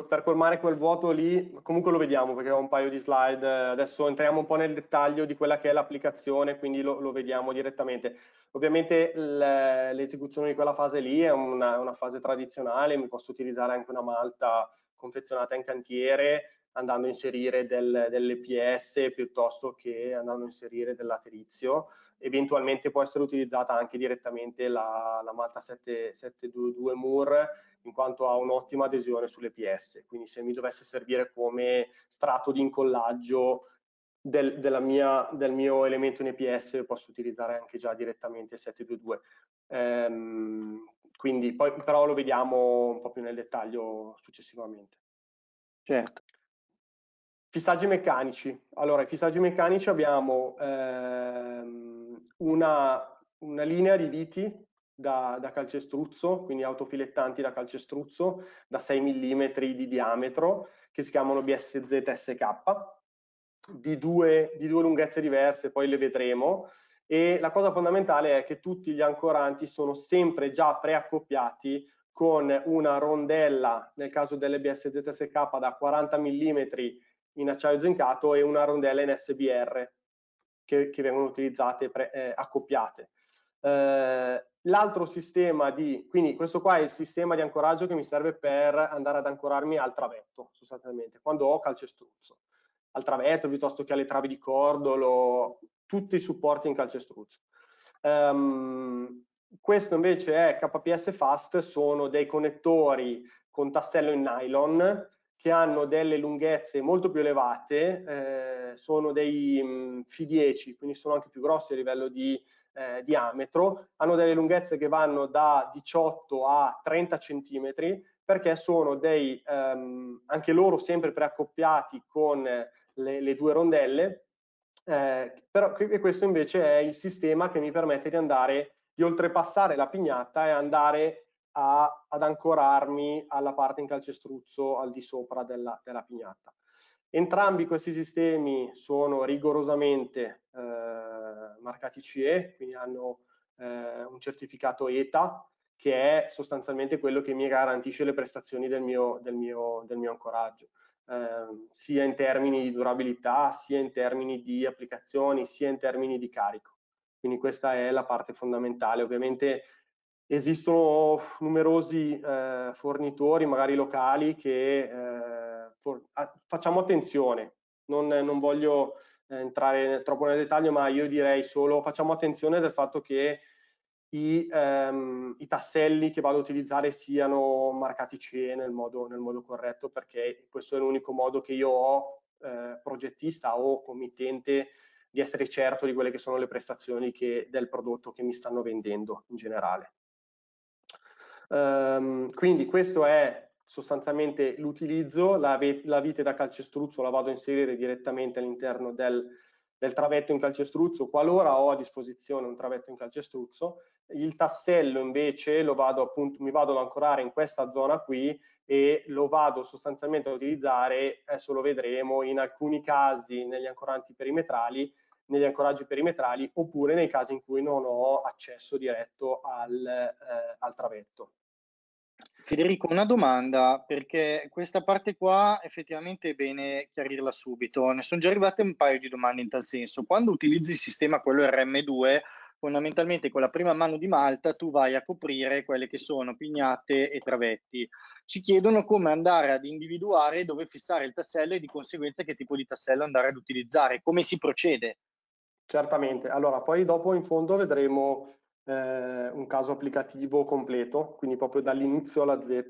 Speaker 2: per colmare quel vuoto lì, comunque lo vediamo perché ho un paio di slide, adesso entriamo un po' nel dettaglio di quella che è l'applicazione, quindi lo, lo, vediamo direttamente. Ovviamente l'esecuzione di quella fase lì è una, una, fase tradizionale, mi posso utilizzare anche una malta confezionata in cantiere andando a inserire del, dell'EPS piuttosto che andando a inserire del laterizio. Eventualmente può essere utilizzata anche direttamente la, la malta 7, 722 Moore in quanto ha un'ottima adesione sulle PS, quindi se mi dovesse servire come strato di incollaggio del, mia, del mio elemento in EPS posso utilizzare anche già direttamente 722. Ehm, quindi poi però lo vediamo un po' più nel dettaglio successivamente.
Speaker 1: Certo.
Speaker 2: Fissaggi meccanici. Allora, i fissaggi meccanici abbiamo ehm, una, una linea di viti da, da, calcestruzzo, quindi autofilettanti da calcestruzzo da 6 mm di diametro, che si chiamano BSZ-SK, di due, di due lunghezze diverse, poi le vedremo. E la cosa fondamentale è che tutti gli ancoranti sono sempre già preaccoppiati con una rondella, nel caso delle BSZ-SK, da 40 mm in acciaio zincato e una rondella in SBR che, che vengono utilizzate pre, eh, accoppiate. Eh, L'altro sistema di, quindi questo qua è il sistema di ancoraggio che mi serve per andare ad ancorarmi al travetto, sostanzialmente, quando ho calcestruzzo. Al travetto piuttosto che alle travi di cordolo, tutti i supporti in calcestruzzo. Um, questo invece è KPS Fast, sono dei connettori con tassello in nylon che hanno delle lunghezze molto più elevate, eh, sono dei mh, mm, F10, quindi sono anche più grossi a livello di eh, diametro, hanno delle lunghezze che vanno da 18 a 30 cm perché sono dei, ehm, anche loro sempre preaccoppiati con le, le due rondelle, eh, però questo invece è il sistema che mi permette di andare, di oltrepassare la pignata e andare a, ad ancorarmi alla parte in calcestruzzo al di sopra della, della pignata. Entrambi questi sistemi sono rigorosamente eh, marcati CE, quindi hanno eh, un certificato ETA, che è sostanzialmente quello che mi garantisce le prestazioni del mio, del mio, del mio ancoraggio, eh, sia in termini di durabilità, sia in termini di applicazioni, sia in termini di carico. Quindi questa è la parte fondamentale. Ovviamente esistono numerosi eh, fornitori, magari locali, che eh, for, a, facciamo attenzione, non, non voglio eh, entrare troppo nel dettaglio, ma io direi solo facciamo attenzione del fatto che i, ehm, i tasselli che vado a utilizzare siano marcati CE nel modo, nel modo corretto, perché questo è l'unico modo che io ho, eh, progettista o committente, di essere certo di quelle che sono le prestazioni che, del prodotto che mi stanno vendendo in generale. Um, quindi questo è sostanzialmente l'utilizzo, la, la, vite da calcestruzzo la vado a inserire direttamente all'interno del, del travetto in calcestruzzo qualora ho a disposizione un travetto in calcestruzzo, il tassello invece lo vado appunto, mi vado ad ancorare in questa zona qui e lo vado sostanzialmente a utilizzare, adesso lo vedremo, in alcuni casi negli ancoranti perimetrali, negli ancoraggi perimetrali oppure nei casi in cui non ho accesso diretto al, eh, al travetto.
Speaker 1: Federico, una domanda, perché questa parte qua effettivamente è bene chiarirla subito. Ne sono già arrivate un paio di domande in tal senso. Quando utilizzi il sistema quello RM2, fondamentalmente con la prima mano di malta tu vai a coprire quelle che sono pignate e travetti. Ci chiedono come andare ad individuare dove fissare il tassello e di conseguenza che tipo di tassello andare ad utilizzare, come si procede.
Speaker 2: Certamente, allora poi dopo in fondo vedremo eh, un caso applicativo completo, quindi proprio dall'inizio alla Z,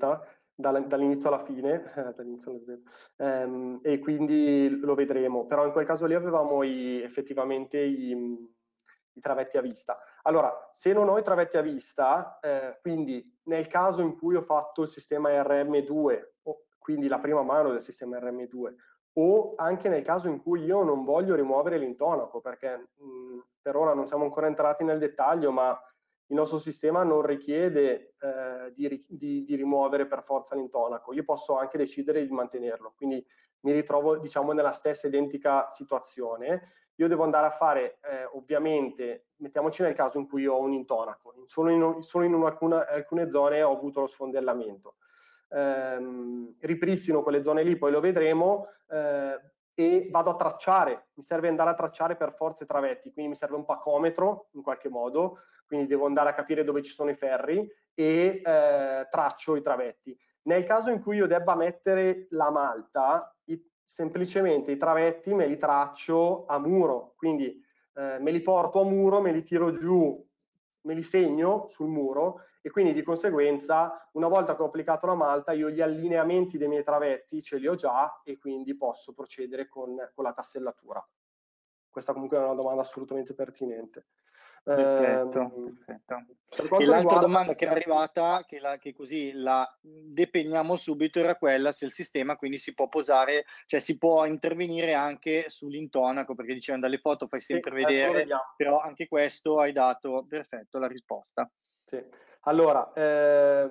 Speaker 2: dall'inizio alla fine, dall'inizio alla Z, ehm, e quindi lo vedremo. Però in quel caso lì avevamo i, effettivamente i, i, travetti a vista. Allora, se non ho i travetti a vista, eh, quindi nel caso in cui ho fatto il sistema RM2, quindi la prima mano del sistema RM2, o anche nel caso in cui io non voglio rimuovere l'intonaco, perché mh, per ora non siamo ancora entrati nel dettaglio, ma il nostro sistema non richiede eh, di, di, di, rimuovere per forza l'intonaco, io posso anche decidere di mantenerlo, quindi mi ritrovo diciamo nella stessa identica situazione. Io devo andare a fare, eh, ovviamente, mettiamoci nel caso in cui ho un intonaco, solo in, solo in alcuna, alcune zone ho avuto lo sfondellamento ehm, ripristino quelle zone lì, poi lo vedremo, eh, e vado a tracciare, mi serve andare a tracciare per forza i travetti, quindi mi serve un pacometro in qualche modo, quindi devo andare a capire dove ci sono i ferri e eh, traccio i travetti. Nel caso in cui io debba mettere la malta, i, semplicemente i travetti me li traccio a muro, quindi eh, me li porto a muro, me li tiro giù, me li segno sul muro e quindi di conseguenza una volta che ho applicato la malta io gli allineamenti dei miei travetti ce li ho già e quindi posso procedere con, con la tassellatura. Questa comunque è una domanda assolutamente pertinente.
Speaker 1: Perfetto, ehm, perfetto. E l'altra riguarda... domanda che è arrivata, che, la, che, così la depegniamo subito, era quella se il sistema quindi si può posare, cioè si può intervenire anche sull'intonaco, perché dicevano dalle foto fai sempre sì, vedere, però anche questo hai dato, perfetto, la risposta.
Speaker 2: Sì. Allora, eh,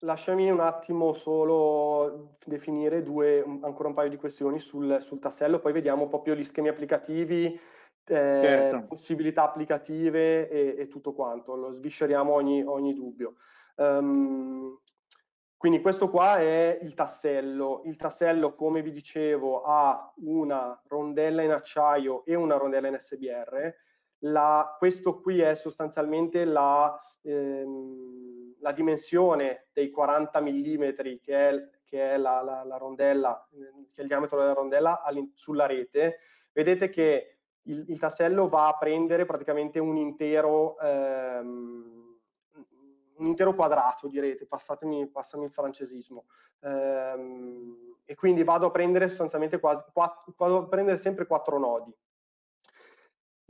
Speaker 2: lasciami un attimo solo definire due, ancora un paio di questioni sul, sul tassello, poi vediamo proprio gli schemi applicativi, eh, certo. possibilità applicative e, e, tutto quanto, lo svisceriamo ogni, ogni dubbio. Um, quindi questo qua è il tassello. Il tassello, come vi dicevo, ha una rondella in acciaio e una rondella in SBR la, questo qui è sostanzialmente la, ehm, la, dimensione dei 40 mm che è, che è la, la, la, rondella, che è il diametro della rondella sulla rete. Vedete che il, il, tassello va a prendere praticamente un intero, ehm, un intero quadrato di rete, passatemi, passami il francesismo. Ehm, e quindi vado a prendere sostanzialmente quasi, quattro, vado a prendere sempre quattro nodi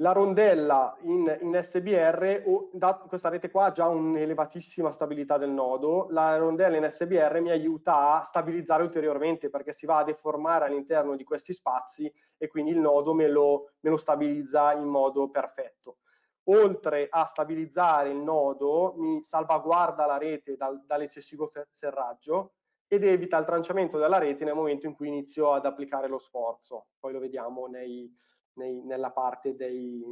Speaker 2: la rondella in, in SBR, o, da, questa rete qua ha già un'elevatissima stabilità del nodo, la rondella in SBR mi aiuta a stabilizzare ulteriormente perché si va a deformare all'interno di questi spazi e quindi il nodo me lo, me lo stabilizza in modo perfetto. Oltre a stabilizzare il nodo, mi salvaguarda la rete dal, dall'eccessivo serraggio ed evita il tranciamento della rete nel momento in cui inizio ad applicare lo sforzo. Poi lo vediamo nei, nei, nella parte dei,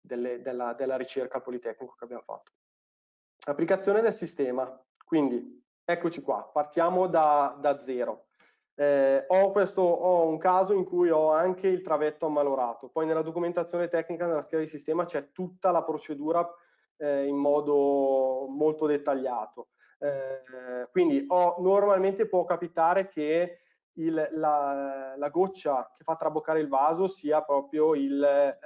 Speaker 2: delle, della, della ricerca al Politecnico che abbiamo fatto. Applicazione del sistema, quindi eccoci qua, partiamo da, da zero. Eh, ho, questo, ho, un caso in cui ho anche il travetto ammalorato, poi nella documentazione tecnica, nella scheda di sistema, c'è tutta la procedura eh, in modo molto dettagliato. Eh, quindi ho, normalmente può capitare che il, la, la, goccia che fa traboccare il vaso sia proprio eh,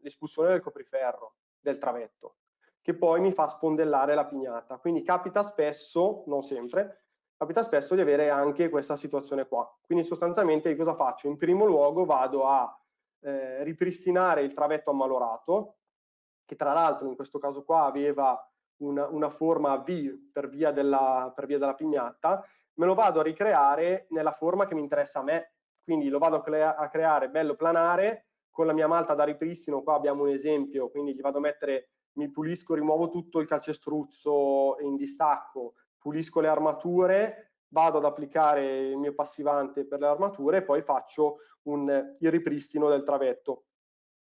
Speaker 2: l'espulsione del copriferro del travetto, che poi mi fa sfondellare la pignata. Quindi capita spesso, non sempre, capita spesso di avere anche questa situazione qua. Quindi sostanzialmente cosa faccio? In primo luogo vado a eh, ripristinare il travetto ammalorato, che tra l'altro in questo caso qua aveva una, una forma V per via, della, per via della pignata, me lo vado a ricreare nella forma che mi interessa a me. Quindi lo vado a, crea a creare bello planare, con la mia malta da ripristino, qua abbiamo un esempio, quindi gli vado a mettere, mi pulisco, rimuovo tutto il calcestruzzo in distacco, pulisco le armature, vado ad applicare il mio passivante per le armature e poi faccio un, il ripristino del travetto.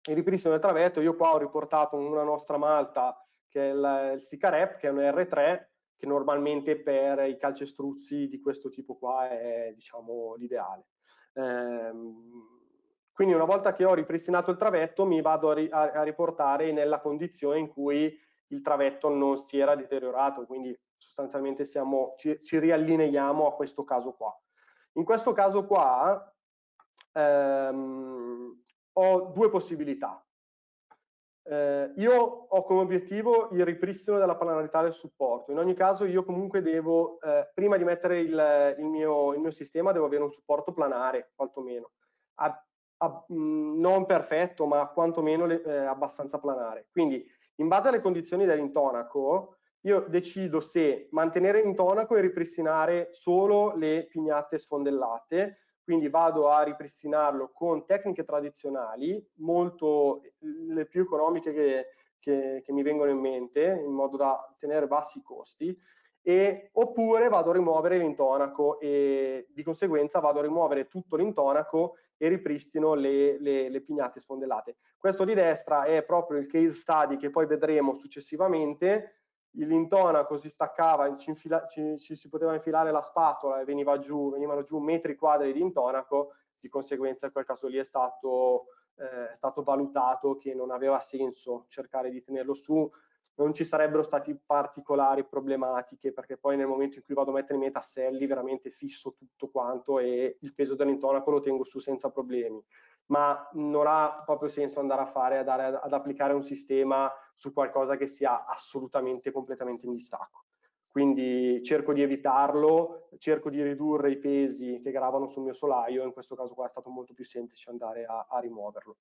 Speaker 2: Il ripristino del travetto, io qua ho riportato una nostra malta che è il, il Sicarep, che è un R3, che normalmente per i calcestruzzi di questo tipo qua è diciamo, l'ideale. Ehm, quindi una volta che ho ripristinato il travetto mi vado a, ri a, riportare nella condizione in cui il travetto non si era deteriorato, quindi sostanzialmente siamo, ci, ci riallineiamo a questo caso qua. In questo caso qua ehm, ho due possibilità. Eh, io ho come obiettivo il ripristino della planarità del supporto. In ogni caso io comunque devo, eh, prima di mettere il, il, mio, il, mio, sistema, devo avere un supporto planare, quantomeno. A, a, mh, non perfetto, ma quantomeno le, eh, abbastanza planare. Quindi, in base alle condizioni dell'intonaco, io decido se mantenere l'intonaco e ripristinare solo le pignate sfondellate quindi vado a ripristinarlo con tecniche tradizionali, molto le più economiche che, che, che mi vengono in mente, in modo da tenere bassi i costi, e, oppure vado a rimuovere l'intonaco e di conseguenza vado a rimuovere tutto l'intonaco e ripristino le, le, le, pignate sfondellate. Questo di destra è proprio il case study che poi vedremo successivamente, l'intonaco si staccava, ci, infila, ci, ci, si poteva infilare la spatola e veniva giù, venivano giù metri quadri di intonaco, di conseguenza in quel caso lì è stato, eh, è stato valutato che non aveva senso cercare di tenerlo su, non ci sarebbero stati particolari problematiche perché poi nel momento in cui vado a mettere i miei tasselli veramente fisso tutto quanto e il peso dell'intonaco lo tengo su senza problemi ma non ha proprio senso andare a fare, ad, ad applicare un sistema su qualcosa che sia assolutamente completamente in distacco. Quindi cerco di evitarlo, cerco di ridurre i pesi che gravano sul mio solaio, in questo caso qua è stato molto più semplice andare a, a rimuoverlo.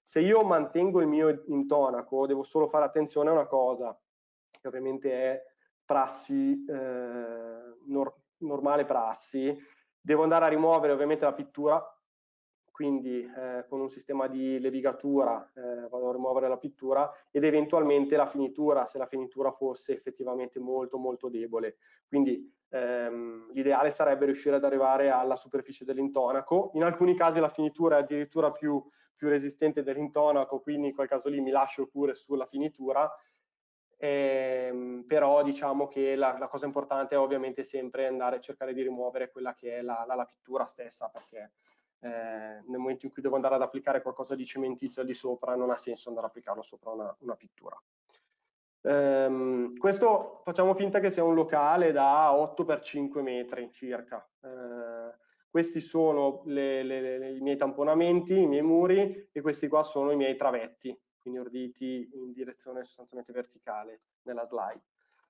Speaker 2: Se io mantengo il mio intonaco, devo solo fare attenzione a una cosa, che ovviamente è prassi, eh, nor normale prassi, devo andare a rimuovere ovviamente la pittura quindi eh, con un sistema di levigatura eh, vado a rimuovere la pittura ed eventualmente la finitura, se la finitura fosse effettivamente molto molto debole. Quindi ehm, l'ideale sarebbe riuscire ad arrivare alla superficie dell'intonaco, in alcuni casi la finitura è addirittura più, più resistente dell'intonaco, quindi in quel caso lì mi lascio pure sulla finitura, ehm, però diciamo che la, la, cosa importante è ovviamente sempre andare a cercare di rimuovere quella che è la, la, la pittura stessa, perché eh, nel momento in cui devo andare ad applicare qualcosa di cementizio di sopra non ha senso andare ad applicarlo sopra una, una pittura. Um, questo facciamo finta che sia un locale da 8 x 5 metri circa. Uh, questi sono le, le, le, i miei tamponamenti, i miei muri e questi qua sono i miei travetti, quindi orditi in direzione sostanzialmente verticale nella slide.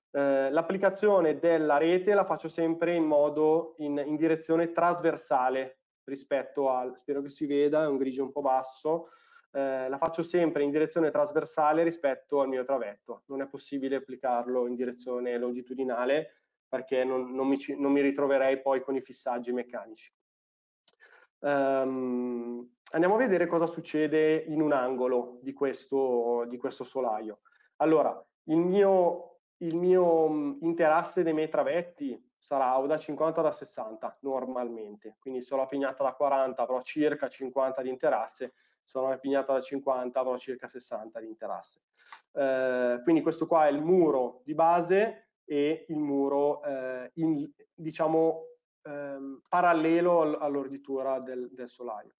Speaker 2: Uh, L'applicazione della rete la faccio sempre in modo in, in direzione trasversale rispetto al, spero che si veda, è un grigio un po' basso, eh, la faccio sempre in direzione trasversale rispetto al mio travetto, non è possibile applicarlo in direzione longitudinale perché non, non, mi, non mi, ritroverei poi con i fissaggi meccanici. Um, andiamo a vedere cosa succede in un angolo di questo, di questo solaio. Allora, il mio, il mio interasse dei miei travetti sarà o da 50 o da 60 normalmente, quindi se ho la pignata da 40 avrò circa 50 di interasse, se ho la pignata da 50 avrò circa 60 di interasse. Eh, quindi questo qua è il muro di base e il muro eh, in, diciamo eh, parallelo all'orditura del, del solaio.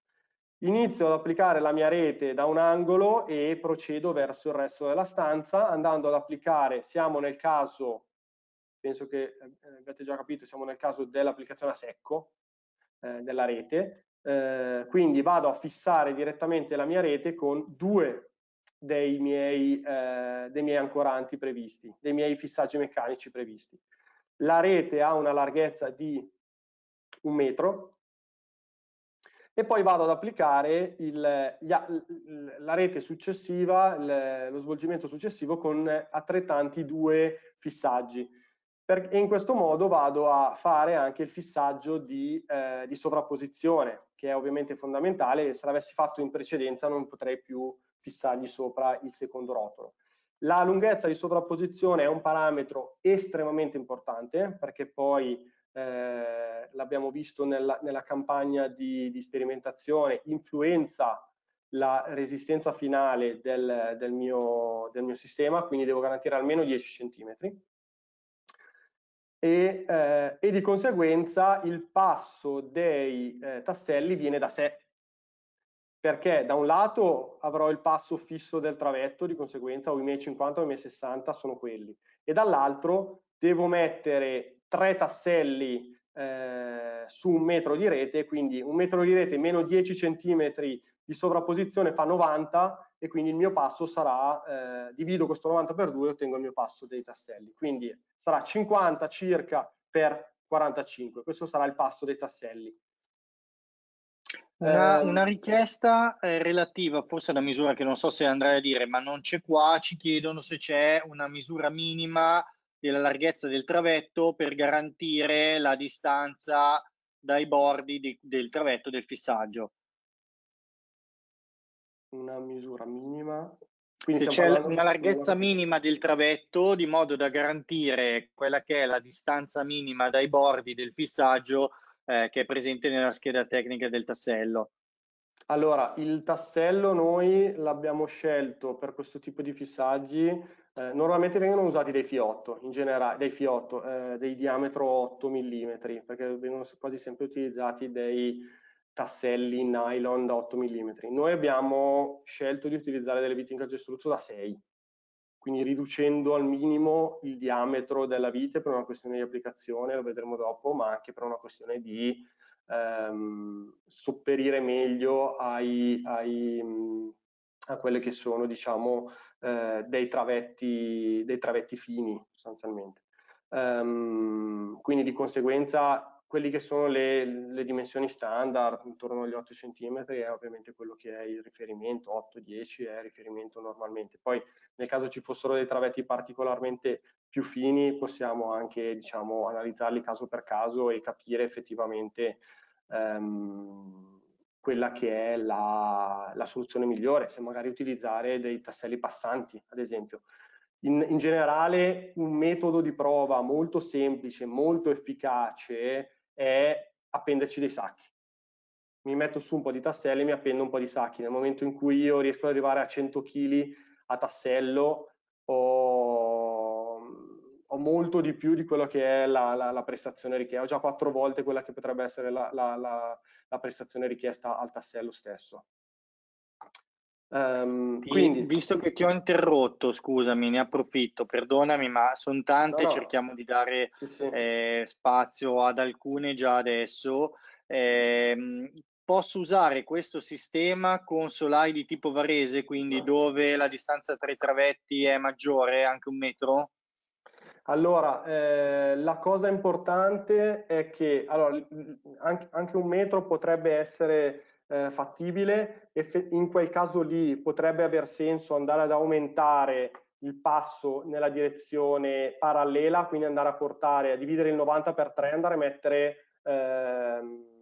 Speaker 2: Inizio ad applicare la mia rete da un angolo e procedo verso il resto della stanza andando ad applicare, siamo nel caso penso che eh, avete già capito, siamo nel caso dell'applicazione a secco eh, della rete, eh, quindi vado a fissare direttamente la mia rete con due dei miei, eh, dei miei ancoranti previsti, dei miei fissaggi meccanici previsti. La rete ha una larghezza di un metro e poi vado ad applicare il, la rete successiva, lo svolgimento successivo con altrettanti due fissaggi e in questo modo vado a fare anche il fissaggio di, eh, di, sovrapposizione, che è ovviamente fondamentale se l'avessi fatto in precedenza non potrei più fissargli sopra il secondo rotolo. La lunghezza di sovrapposizione è un parametro estremamente importante perché poi eh, l'abbiamo visto nella, nella campagna di, di, sperimentazione, influenza la resistenza finale del, del, mio, del, mio, sistema, quindi devo garantire almeno 10 cm. E, eh, e di conseguenza il passo dei eh, tasselli viene da sé, perché da un lato avrò il passo fisso del travetto, di conseguenza o i miei 50 o i miei 60 sono quelli, e dall'altro devo mettere tre tasselli eh, su un metro di rete, quindi un metro di rete meno 10 centimetri di sovrapposizione fa 90 e quindi il mio passo sarà, eh, divido questo 90 per 2 e ottengo il mio passo dei tasselli. Quindi sarà 50 circa per 45, questo sarà il passo dei tasselli.
Speaker 1: Una, ehm, una richiesta eh, relativa forse alla misura che non so se andrai a dire, ma non c'è qua, ci chiedono se c'è una misura minima della larghezza del travetto per garantire la distanza dai bordi di, del travetto del fissaggio.
Speaker 2: Una misura minima?
Speaker 1: Quindi se c'è una larghezza minima del travetto di modo da garantire quella che è la distanza minima dai bordi del fissaggio eh, che è presente nella scheda tecnica del tassello?
Speaker 2: Allora, il tassello noi l'abbiamo scelto per questo tipo di fissaggi, eh, normalmente vengono usati dei F8, in generale, dei F8, eh, dei diametro 8 mm, perché vengono quasi sempre utilizzati dei tasselli nylon da 8 mm. Noi abbiamo scelto di utilizzare delle viti in calcestruzzo da 6, quindi riducendo al minimo il diametro della vite per una questione di applicazione, lo vedremo dopo, ma anche per una questione di ehm, sopperire meglio ai, ai, a quelle che sono diciamo, eh, dei, travetti, dei travetti fini sostanzialmente. Um, quindi di conseguenza quelli che sono le, le, dimensioni standard, intorno agli 8 cm, è ovviamente quello che è il riferimento, 8-10 è il riferimento normalmente. Poi nel caso ci fossero dei travetti particolarmente più fini, possiamo anche diciamo, analizzarli caso per caso e capire effettivamente ehm, quella che è la, la, soluzione migliore, se magari utilizzare dei tasselli passanti, ad esempio. In, in generale un metodo di prova molto semplice, molto efficace è appenderci dei sacchi. Mi metto su un po' di tasselli e mi appendo un po' di sacchi. Nel momento in cui io riesco ad arrivare a 100 kg a tassello, ho, ho molto di più di quello che è la, la, la, prestazione richiesta. Ho già quattro volte quella che potrebbe essere la, la prestazione richiesta al tassello stesso.
Speaker 1: Um, quindi, visto che ti ho interrotto, scusami, ne approfitto, perdonami, ma sono tante, no, no. cerchiamo di dare sì, sì. Eh, spazio ad alcune già adesso. Eh, posso usare questo sistema con solai di tipo Varese, quindi dove la distanza tra i travetti è maggiore, anche un metro?
Speaker 2: Allora, eh, la cosa importante è che allora, anche, anche un metro potrebbe essere eh, fattibile in quel caso lì potrebbe aver senso andare ad aumentare il passo nella direzione parallela, quindi andare a portare, a dividere il 90 per 3, andare a mettere ehm,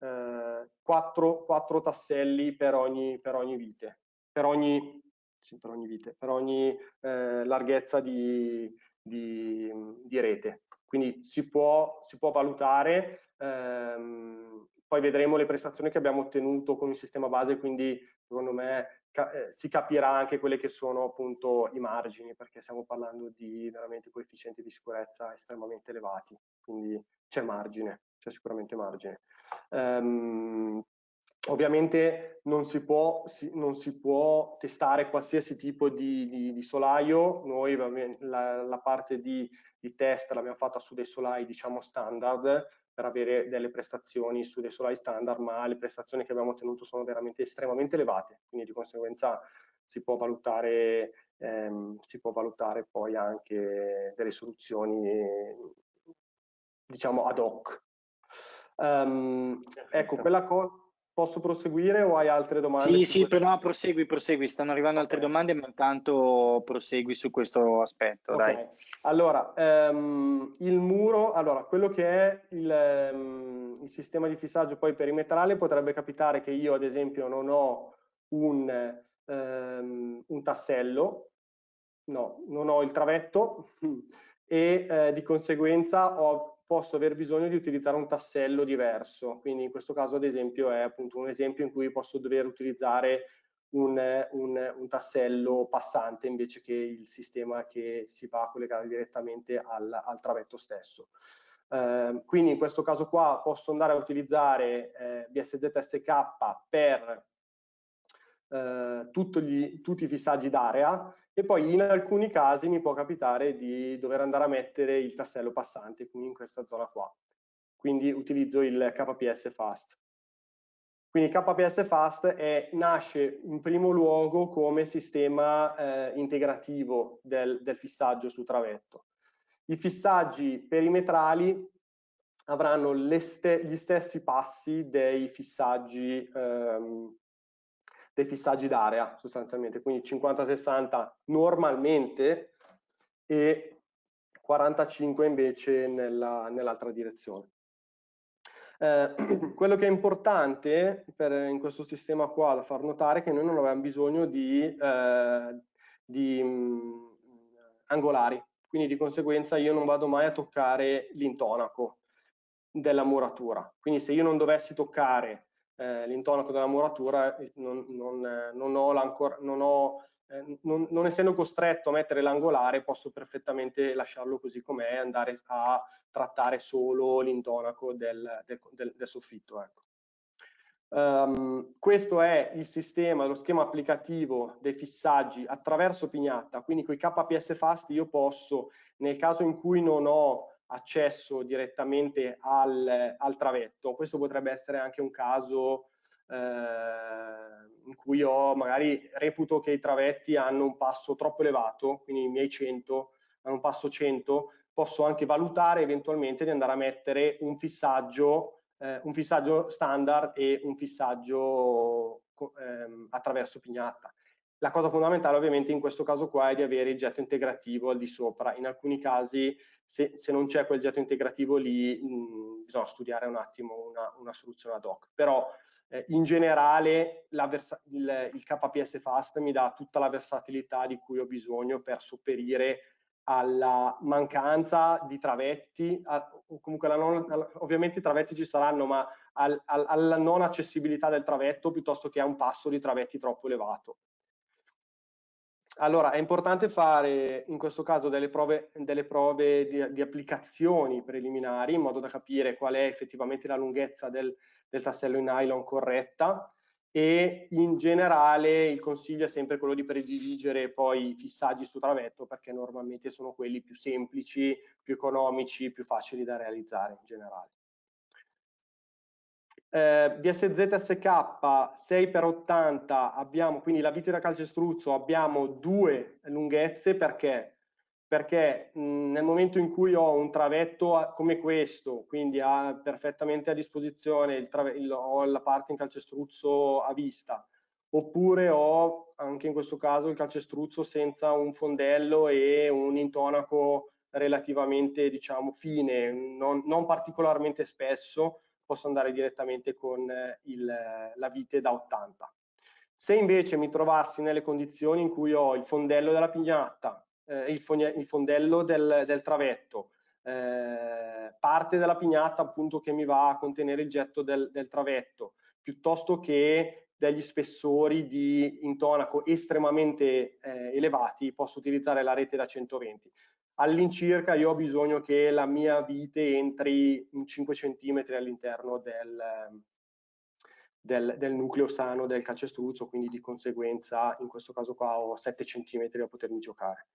Speaker 2: eh, 4, 4, tasselli per ogni, per ogni vite, per ogni, sì, per ogni, vite, per ogni eh, larghezza di, di, di, rete. Quindi si può, si può valutare ehm, poi vedremo le prestazioni che abbiamo ottenuto con il sistema base, quindi secondo me ca eh, si capirà anche quelli che sono appunto i margini, perché stiamo parlando di veramente coefficienti di sicurezza estremamente elevati, quindi c'è margine, c'è sicuramente margine. Um, Ovviamente non si, può, si, non si, può, testare qualsiasi tipo di, di, di solaio, noi la, la parte di, di, test l'abbiamo fatta su dei solai diciamo standard, per avere delle prestazioni su dei solai standard, ma le prestazioni che abbiamo ottenuto sono veramente estremamente elevate, quindi di conseguenza si può valutare, ehm, si può valutare poi anche delle soluzioni diciamo ad hoc. Um, ecco, quella cosa Posso proseguire o hai altre domande?
Speaker 1: Sì, sì, però no, prosegui, prosegui. Stanno arrivando okay. altre domande, ma intanto prosegui su questo aspetto. Okay. Dai.
Speaker 2: Allora, um, il muro, allora, quello che è il, um, il, sistema di fissaggio poi perimetrale potrebbe capitare che io, ad esempio, non ho un, um, un tassello no, non ho il travetto e eh, di conseguenza ho, posso aver bisogno di utilizzare un tassello diverso. Quindi in questo caso ad esempio è appunto un esempio in cui posso dover utilizzare un, un, un tassello passante invece che il sistema che si va a collegare direttamente al, al travetto stesso. Uh, quindi in questo caso qua posso andare a utilizzare eh, BSZSK per eh, gli, tutti i fissaggi d'area e poi in alcuni casi mi può capitare di dover andare a mettere il tassello passante, quindi in questa zona qua. Quindi utilizzo il KPS Fast. Quindi KPS Fast è, nasce in primo luogo come sistema eh, integrativo del, del, fissaggio su travetto. I fissaggi perimetrali avranno ste gli stessi passi dei fissaggi ehm, dei fissaggi d'area sostanzialmente, quindi 50-60 normalmente e 45 invece nell'altra nell direzione. Eh, quello che è importante per, in questo sistema qua da far notare è che noi non abbiamo bisogno di, eh, di mh, mm, angolari, quindi di conseguenza io non vado mai a toccare l'intonaco della muratura. Quindi se io non dovessi toccare eh, l'intonaco della muratura eh, non, non, eh, non, ho non, ho, eh, non, essendo costretto a mettere l'angolare posso perfettamente lasciarlo così com'è e andare a trattare solo l'intonaco del, del, del, del, soffitto. Ecco. Um, questo è il sistema, lo schema applicativo dei fissaggi attraverso Pignatta, quindi con i KPS Fast io posso, nel caso in cui non ho accesso direttamente al, al travetto. Questo potrebbe essere anche un caso eh, in cui ho magari reputo che i travetti hanno un passo troppo elevato, quindi i miei 100 hanno un passo 100, posso anche valutare eventualmente di andare a mettere un fissaggio, eh, un fissaggio standard e un fissaggio eh, attraverso pignatta. La cosa fondamentale ovviamente in questo caso qua è di avere il getto integrativo al di sopra. In alcuni casi se, se non c'è quel getto integrativo lì mh, bisogna studiare un attimo una, una soluzione ad hoc. Però eh, in generale il, il KPS Fast mi dà tutta la versatilità di cui ho bisogno per sopperire alla mancanza di travetti, a, comunque non, ovviamente i travetti ci saranno, ma al, al, alla non accessibilità del travetto piuttosto che a un passo di travetti troppo elevato. Allora, è importante fare in questo caso delle prove, delle prove di, di, applicazioni preliminari in modo da capire qual è effettivamente la lunghezza del, del tassello in nylon corretta e in generale il consiglio è sempre quello di prediligere poi i fissaggi su travetto perché normalmente sono quelli più semplici, più economici, più facili da realizzare in generale. Eh, BSZSK 6x80 abbiamo quindi la vite da calcestruzzo abbiamo due lunghezze perché perché mh, nel momento in cui ho un travetto a, come questo quindi ha perfettamente a disposizione il il, ho la parte in calcestruzzo a vista oppure ho anche in questo caso il calcestruzzo senza un fondello e un intonaco relativamente diciamo fine non, non particolarmente spesso posso andare direttamente con eh, il, la vite da 80. Se invece mi trovassi nelle condizioni in cui ho il fondello della pignatta, eh, il, il, fondello del, del travetto, eh, parte della pignatta appunto che mi va a contenere il getto del, del travetto, piuttosto che degli spessori di intonaco estremamente eh, elevati, posso utilizzare la rete da 120 all'incirca io ho bisogno che la mia vite entri in 5 cm all'interno del, del, del, nucleo sano del calcestruzzo, quindi di conseguenza in questo caso qua ho 7 cm da potermi giocare.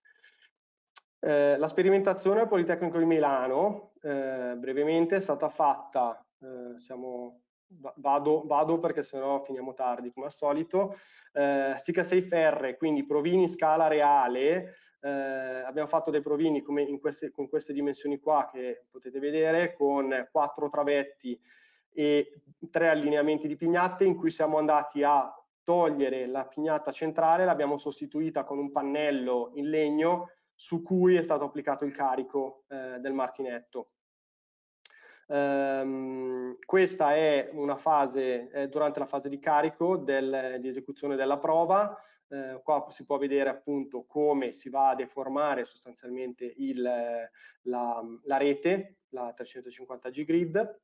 Speaker 2: Eh, la sperimentazione al Politecnico di Milano, eh, brevemente, è stata fatta, eh, siamo, vado, vado, perché sennò finiamo tardi come al solito, eh, SICA 6FR, quindi provini in scala reale, eh, abbiamo fatto dei provini queste, con queste dimensioni qua che potete vedere, con quattro travetti e tre allineamenti di pignatte in cui siamo andati a togliere la pignatta centrale, l'abbiamo sostituita con un pannello in legno su cui è stato applicato il carico eh, del martinetto. Um, questa è una fase eh, durante la fase di carico del, di esecuzione della prova. Eh, qua si può vedere appunto come si va a deformare sostanzialmente il, la, la, rete, la 350G grid.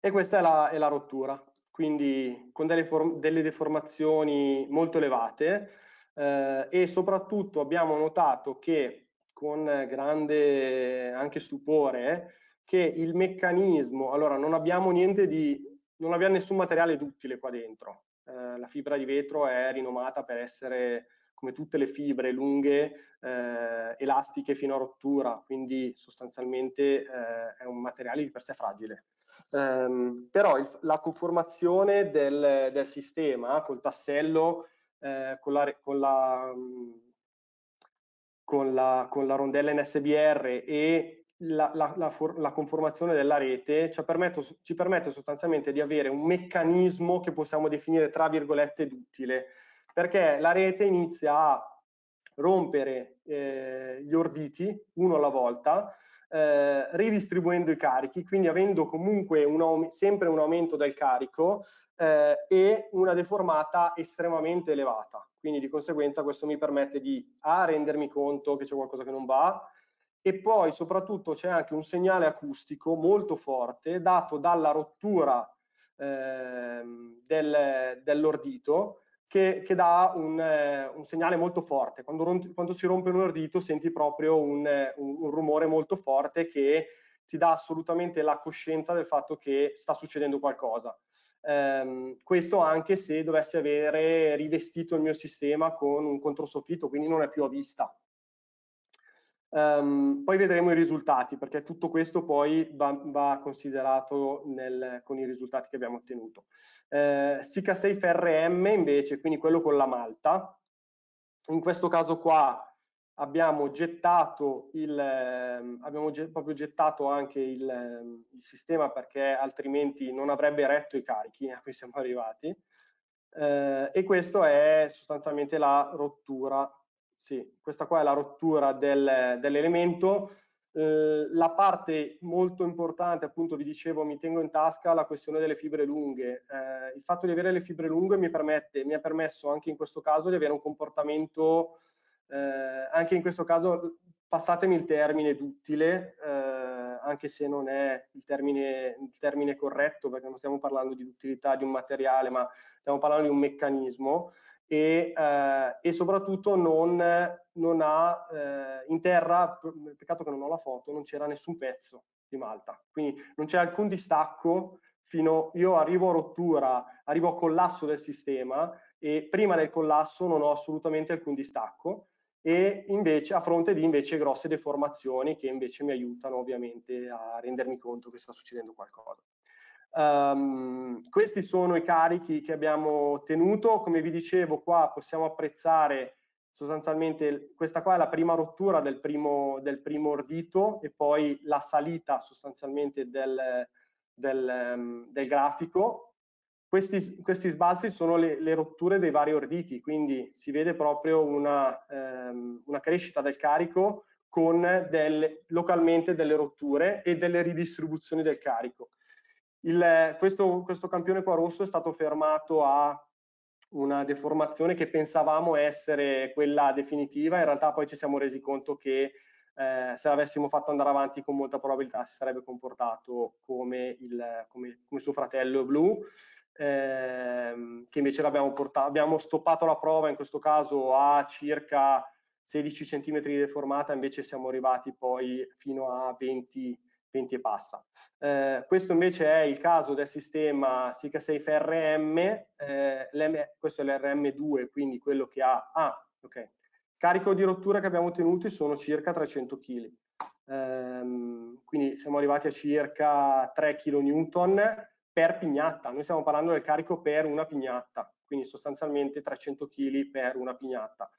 Speaker 2: E questa è la, è la rottura, quindi con delle, delle deformazioni molto elevate eh, e soprattutto abbiamo notato che con grande anche stupore che il meccanismo, allora non abbiamo niente di, non abbiamo nessun materiale duttile qua dentro. Eh, la fibra di vetro è rinomata per essere, come tutte le fibre, lunghe, eh, elastiche fino a rottura, quindi sostanzialmente eh, è un materiale di per sé fragile. Um, però il, la conformazione del, del, sistema col tassello, eh, con la, con la con la, con la, rondella NSBR e for, la, conformazione della rete ci permette, ci permette sostanzialmente di avere un meccanismo che possiamo definire tra virgolette duttile, perché la rete inizia a rompere eh, gli orditi uno alla volta, eh, ridistribuendo i carichi, quindi avendo comunque un sempre un aumento del carico eh, e una deformata estremamente elevata. Quindi di conseguenza questo mi permette di A, rendermi conto che c'è qualcosa che non va, e poi soprattutto c'è anche un segnale acustico molto forte dato dalla rottura eh, del, dell'ordito che, che, dà un, eh, un, segnale molto forte. Quando, quando, si rompe un ordito senti proprio un, un, un rumore molto forte che ti dà assolutamente la coscienza del fatto che sta succedendo qualcosa. Um, questo anche se dovessi avere rivestito il mio sistema con un controsoffitto, quindi non è più a vista. Um, poi vedremo i risultati, perché tutto questo poi va, va considerato nel, con i risultati che abbiamo ottenuto. Eh, Sica Safe RM invece, quindi quello con la malta, in questo caso qua abbiamo gettato, il, eh, abbiamo ge proprio gettato anche il, ehm, il, sistema perché altrimenti non avrebbe retto i carichi a cui siamo arrivati. Eh, e questo è sostanzialmente la rottura sì, questa qua è la rottura del, dell'elemento. Eh, la parte molto importante, appunto vi dicevo, mi tengo in tasca la questione delle fibre lunghe. Eh, il fatto di avere le fibre lunghe mi, permette, mi ha permesso anche in questo caso di avere un comportamento, eh, anche in questo caso, passatemi il termine duttile, eh, anche se non è il termine, il termine corretto, perché non stiamo parlando di utilità di un materiale, ma stiamo parlando di un meccanismo e, eh, e soprattutto non, non ha eh, in terra, peccato che non ho la foto, non c'era nessun pezzo di malta, quindi non c'è alcun distacco fino, io arrivo a rottura, arrivo a collasso del sistema e prima del collasso non ho assolutamente alcun distacco e invece a fronte di invece grosse deformazioni che invece mi aiutano ovviamente a rendermi conto che sta succedendo qualcosa. Um, questi sono i carichi che abbiamo ottenuto, come vi dicevo qua possiamo apprezzare sostanzialmente, questa qua è la prima rottura del primo, del primo ordito e poi la salita sostanzialmente del, del, um, del grafico. Questi, questi, sbalzi sono le, le, rotture dei vari orditi, quindi si vede proprio una, um, una crescita del carico con del, localmente delle rotture e delle ridistribuzioni del carico. Il, questo, questo campione qua rosso è stato fermato a una deformazione che pensavamo essere quella definitiva, in realtà poi ci siamo resi conto che eh, se l'avessimo fatto andare avanti con molta probabilità si sarebbe comportato come, il, come, come suo fratello blu, ehm, che invece l'abbiamo portato, abbiamo stoppato la prova in questo caso a circa 16 cm di deformata, invece siamo arrivati poi fino a 20 20 e passa. Eh, questo invece è il caso del sistema Sica Safe RM, eh, questo è l'RM2, quindi quello che ha... Ah, ok. Carico di rottura che abbiamo ottenuto sono circa 300 kg. Eh, quindi siamo arrivati a circa 3 kN per pignatta. Noi stiamo parlando del carico per una pignatta, quindi sostanzialmente 300 kg per una pignatta.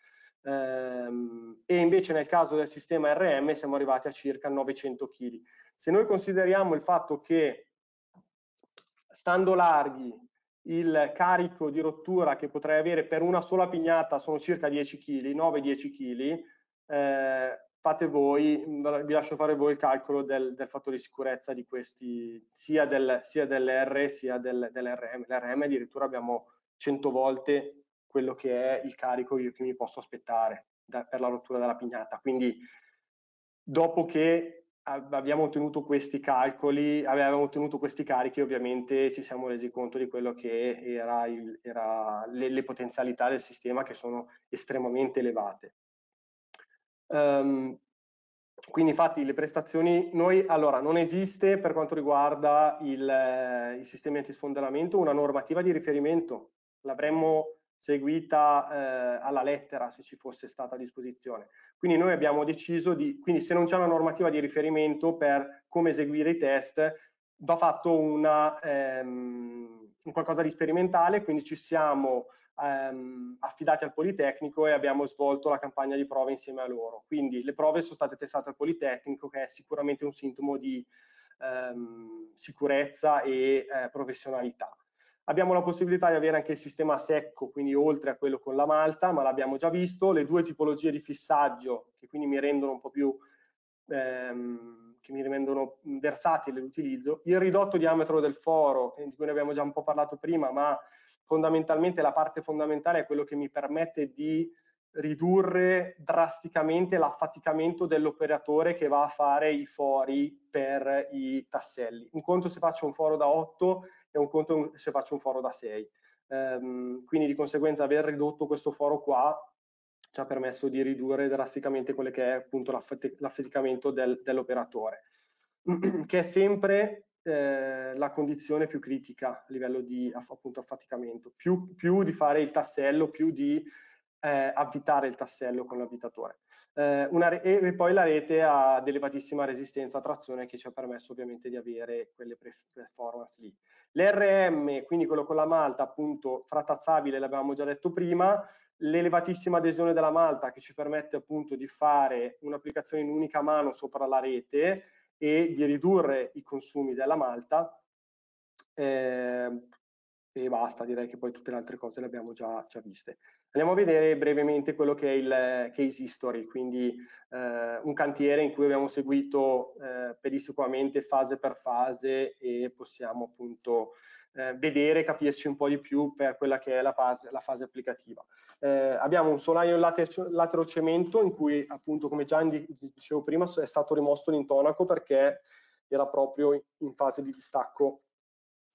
Speaker 2: Ehm, e invece nel caso del sistema RM siamo arrivati a circa 900 kg. Se noi consideriamo il fatto che stando larghi il carico di rottura che potrei avere per una sola pignata sono circa 10 kg, 9-10 kg, eh, fate voi, vi lascio fare voi il calcolo del, del fattore di sicurezza di questi, sia, del, sia dell'R sia del, dell'RM. L'RM addirittura abbiamo 100 volte quello che è il carico che mi posso aspettare da, per la rottura della pignata. Quindi dopo che abbiamo ottenuto questi calcoli, avevamo ottenuto questi carichi, ovviamente ci siamo resi conto di quello che era, il, era le, le, potenzialità del sistema che sono estremamente elevate. Um, quindi infatti le prestazioni, noi allora non esiste per quanto riguarda il, i sistemi antisfondellamento una normativa di riferimento, l'avremmo seguita eh, alla lettera se ci fosse stata a disposizione. Quindi noi abbiamo deciso di, quindi se non c'è una normativa di riferimento per come eseguire i test, va fatto una, ehm, qualcosa di sperimentale, quindi ci siamo ehm, affidati al Politecnico e abbiamo svolto la campagna di prove insieme a loro. Quindi le prove sono state testate al Politecnico, che è sicuramente un sintomo di ehm, sicurezza e eh, professionalità. Abbiamo la possibilità di avere anche il sistema secco, quindi oltre a quello con la malta, ma l'abbiamo già visto, le due tipologie di fissaggio che quindi mi rendono un po' più ehm, che mi rendono versatile l'utilizzo, il ridotto diametro del foro, di cui ne abbiamo già un po' parlato prima, ma fondamentalmente la parte fondamentale è quello che mi permette di ridurre drasticamente l'affaticamento dell'operatore che va a fare i fori per i tasselli. Un conto se faccio un foro da 8 e un conto se faccio un foro da 6. Um, ehm, quindi di conseguenza aver ridotto questo foro qua ci ha permesso di ridurre drasticamente quello che è appunto l'affaticamento del, dell'operatore, che è sempre eh, la condizione più critica a livello di appunto affaticamento, più, più di fare il tassello, più di eh, avvitare il tassello con l'avvitatore. Eh, una, e poi la rete ha ad elevatissima resistenza a trazione che ci ha permesso ovviamente di avere quelle performance lì. L'RM, quindi quello con la malta, appunto frattazzabile, l'abbiamo già detto prima, l'elevatissima adesione della malta che ci permette appunto di fare un'applicazione in unica mano sopra la rete e di ridurre i consumi della malta. Eh, e basta, direi che poi tutte le altre cose le abbiamo già, già viste. Andiamo a vedere brevemente quello che è il case history, quindi eh, un cantiere in cui abbiamo seguito eh, pedissequamente fase per fase e possiamo appunto eh, vedere, capirci un po' di più per quella che è la fase, la fase applicativa. Eh, abbiamo un solaio latero cemento in cui appunto come già dicevo prima è stato rimosso l'intonaco perché era proprio in fase di distacco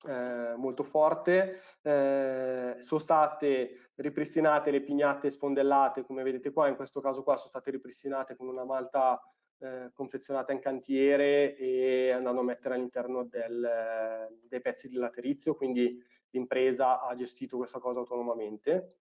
Speaker 2: eh, molto forte, eh, sono state ripristinate le pignate sfondellate, come vedete qua, in questo caso qua sono state ripristinate con una malta eh, confezionata in cantiere e andando a mettere all'interno del, dei pezzi di laterizio, quindi l'impresa ha gestito questa cosa autonomamente.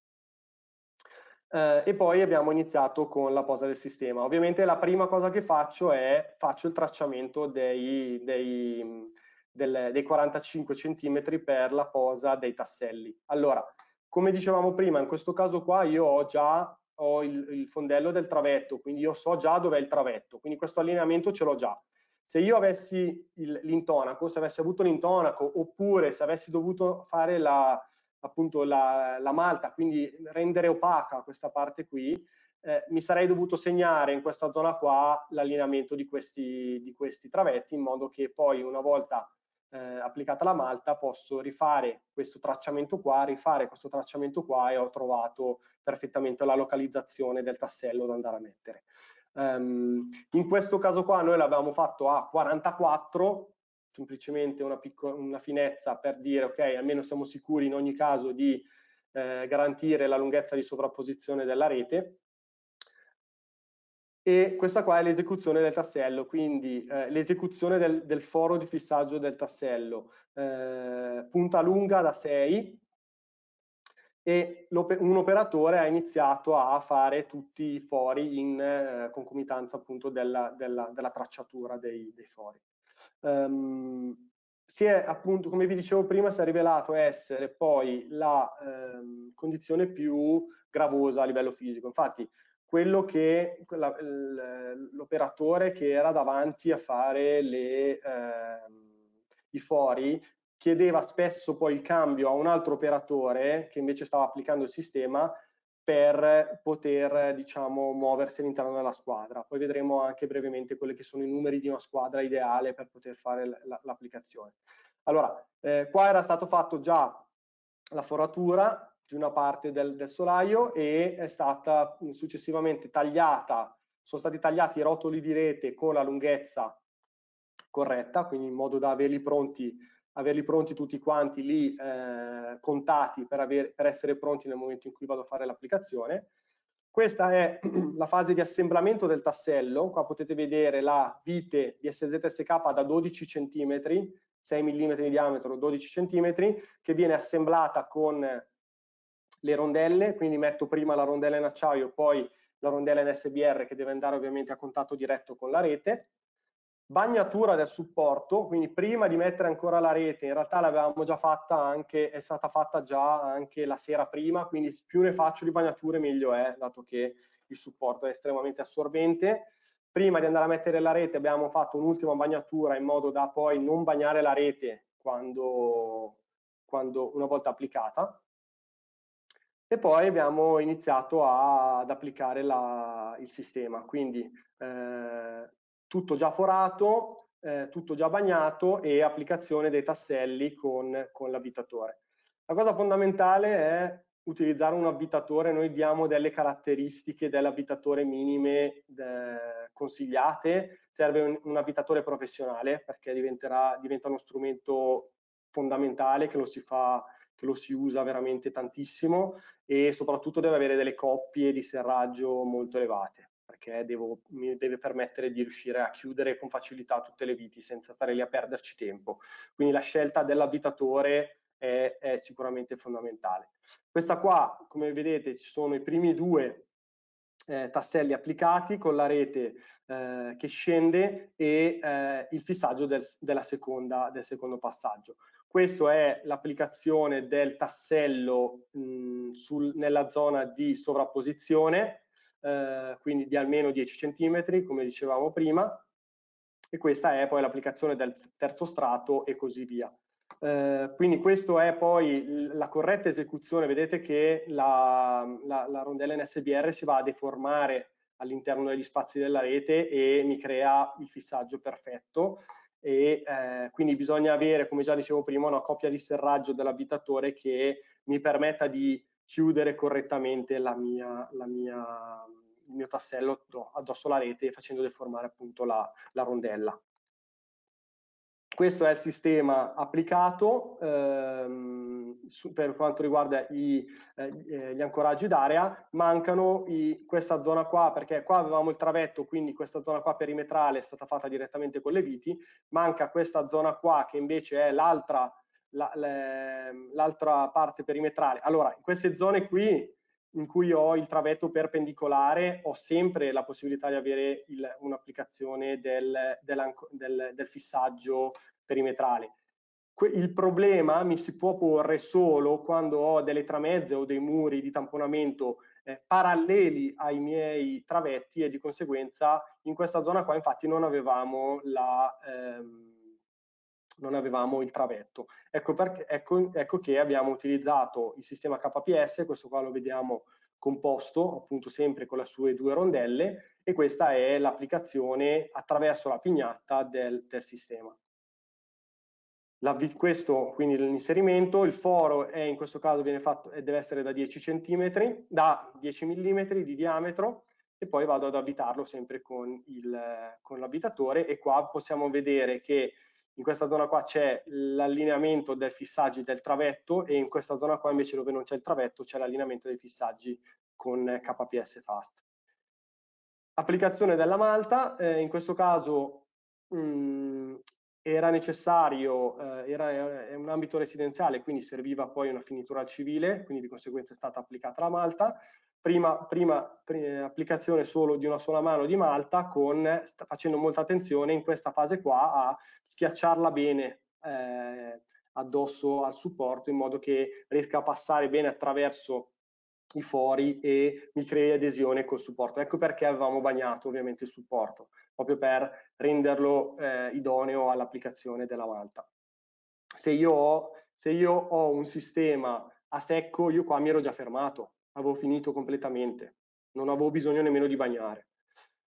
Speaker 2: Eh, e poi abbiamo iniziato con la posa del sistema. Ovviamente la prima cosa che faccio è faccio il tracciamento dei, dei del, dei 45 cm per la posa dei tasselli. Allora, come dicevamo prima, in questo caso qua io ho già ho il, il fondello del travetto, quindi io so già dov'è il travetto, quindi questo allineamento ce l'ho già. Se io avessi l'intonaco, se avessi avuto l'intonaco, oppure se avessi dovuto fare la, appunto la, la malta, quindi rendere opaca questa parte qui, eh, mi sarei dovuto segnare in questa zona qua l'allineamento di questi, di questi travetti in modo che poi una volta eh, applicata la malta posso rifare questo tracciamento qua, rifare questo tracciamento qua e ho trovato perfettamente la localizzazione del tassello da andare a mettere. Um, in questo caso qua noi l'abbiamo fatto a 44, semplicemente una, una finezza per dire ok, almeno siamo sicuri in ogni caso di eh, garantire la lunghezza di sovrapposizione della rete e questa qua è l'esecuzione del tassello, quindi eh, l'esecuzione del, del, foro di fissaggio del tassello, eh, punta lunga da 6 e un operatore ha iniziato a fare tutti i fori in eh, concomitanza appunto della, della, della tracciatura dei, dei fori. Um, si è appunto, come vi dicevo prima, si è rivelato essere poi la ehm, condizione più gravosa a livello fisico. Infatti, quello che l'operatore che era davanti a fare le, eh, i fori chiedeva spesso poi il cambio a un altro operatore che invece stava applicando il sistema per poter diciamo, muoversi all'interno della squadra. Poi vedremo anche brevemente quelli che sono i numeri di una squadra ideale per poter fare l'applicazione. Allora, eh, qua era stato fatto già la foratura di una parte del, del solaio e è stata successivamente tagliata, sono stati tagliati i rotoli di rete con la lunghezza corretta, quindi in modo da averli pronti averli pronti tutti quanti lì eh, contati per, aver, per, essere pronti nel momento in cui vado a fare l'applicazione. Questa è la fase di assemblamento del tassello, qua potete vedere la vite di SZSK da 12 cm, 6 mm di diametro, 12 cm, che viene assemblata con le rondelle, quindi metto prima la rondella in acciaio, poi la rondella in SBR che deve andare ovviamente a contatto diretto con la rete, bagnatura del supporto, quindi prima di mettere ancora la rete, in realtà l'avevamo già fatta anche, è stata fatta già anche la sera prima, quindi più ne faccio di bagnature meglio è, dato che il supporto è estremamente assorbente. Prima di andare a mettere la rete abbiamo fatto un'ultima bagnatura in modo da poi non bagnare la rete quando, quando una volta applicata. E poi abbiamo iniziato a, ad applicare la, il sistema, quindi eh, tutto già forato, eh, tutto già bagnato e applicazione dei tasselli con, con l'avvitatore. La cosa fondamentale è utilizzare un avvitatore, noi diamo delle caratteristiche dell'avvitatore minime eh, consigliate, serve un, un, avvitatore professionale perché diventa uno strumento fondamentale che lo, si fa, che lo si usa veramente tantissimo e soprattutto deve avere delle coppie di serraggio molto elevate perché devo, mi deve permettere di riuscire a chiudere con facilità tutte le viti senza stare lì a perderci tempo. Quindi la scelta dell'abitatore è, è sicuramente fondamentale. Questa qua, come vedete, ci sono i primi due eh, tasselli applicati con la rete eh, che scende e eh, il fissaggio del, seconda, del, secondo passaggio. Questa è l'applicazione del tassello mh, sul, nella zona di sovrapposizione eh, quindi di almeno 10 cm, come dicevamo prima, e questa è poi l'applicazione del terzo strato e così via. Eh, quindi questa è poi la corretta esecuzione, vedete che la, la, la rondella NSBR si va a deformare all'interno degli spazi della rete e mi crea il fissaggio perfetto e eh, quindi bisogna avere, come già dicevo prima, una coppia di serraggio dell'abitatore che mi permetta di chiudere correttamente la mia, la mia, il mio tassello addosso alla rete facendo deformare appunto la, la rondella. Questo è il sistema applicato ehm, su, per quanto riguarda i, eh, gli ancoraggi d'area, mancano i, questa zona qua, perché qua avevamo il travetto, quindi questa zona qua perimetrale è stata fatta direttamente con le viti, manca questa zona qua che invece è l'altra l'altra parte perimetrale. Allora, in queste zone qui in cui ho il travetto perpendicolare ho sempre la possibilità di avere un'applicazione del, del, del, fissaggio perimetrale. Il problema mi si può porre solo quando ho delle tramezze o dei muri di tamponamento eh, paralleli ai miei travetti e di conseguenza in questa zona qua infatti non avevamo la... Ehm, non avevamo il travetto. Ecco, perché, ecco, ecco che abbiamo utilizzato il sistema KPS, questo qua lo vediamo composto appunto sempre con le sue due rondelle e questa è l'applicazione attraverso la pignatta del, del sistema. La, questo quindi l'inserimento, il foro è in questo caso viene fatto e deve essere da 10 cm, da 10 mm di diametro e poi vado ad abitarlo sempre con, con l'abitatore e qua possiamo vedere che in questa zona qua c'è l'allineamento dei fissaggi del travetto e in questa zona qua invece dove non c'è il travetto c'è l'allineamento dei fissaggi con KPS Fast. Applicazione della malta, eh, in questo caso mh, mm, era necessario, eh, era è un ambito residenziale, quindi serviva poi una finitura al civile, quindi di conseguenza è stata applicata la malta prima, prima, prima, applicazione solo di una sola mano di malta con, facendo molta attenzione in questa fase qua a schiacciarla bene eh, addosso al supporto in modo che riesca a passare bene attraverso i fori e mi crei adesione col supporto. Ecco perché avevamo bagnato ovviamente il supporto, proprio per renderlo eh, idoneo all'applicazione della malta. Se io, ho, se io ho un sistema a secco, io qua mi ero già fermato, avevo finito completamente, non avevo bisogno nemmeno di bagnare.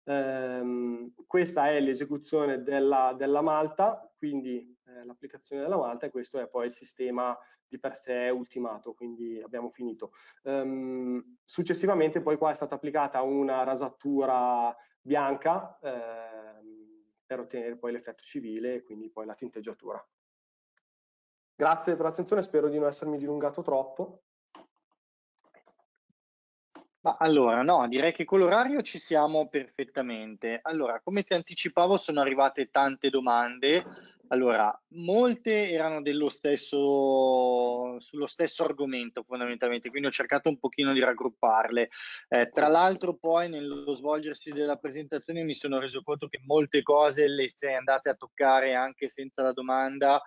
Speaker 2: Ehm, questa è l'esecuzione della, della, malta, quindi eh, l'applicazione della malta e questo è poi il sistema di per sé ultimato, quindi abbiamo finito. Ehm, successivamente poi qua è stata applicata una rasatura bianca ehm, per ottenere poi l'effetto civile e quindi poi la tinteggiatura. Grazie per l'attenzione, spero di non essermi dilungato troppo.
Speaker 1: Ma allora, no, direi che con l'orario ci siamo perfettamente. Allora, come ti anticipavo, sono arrivate tante domande. Allora, molte erano dello stesso, sullo stesso argomento fondamentalmente, quindi ho cercato un pochino di raggrupparle. Eh, tra l'altro poi nello svolgersi della presentazione mi sono reso conto che molte cose le sei andate a toccare anche senza la domanda,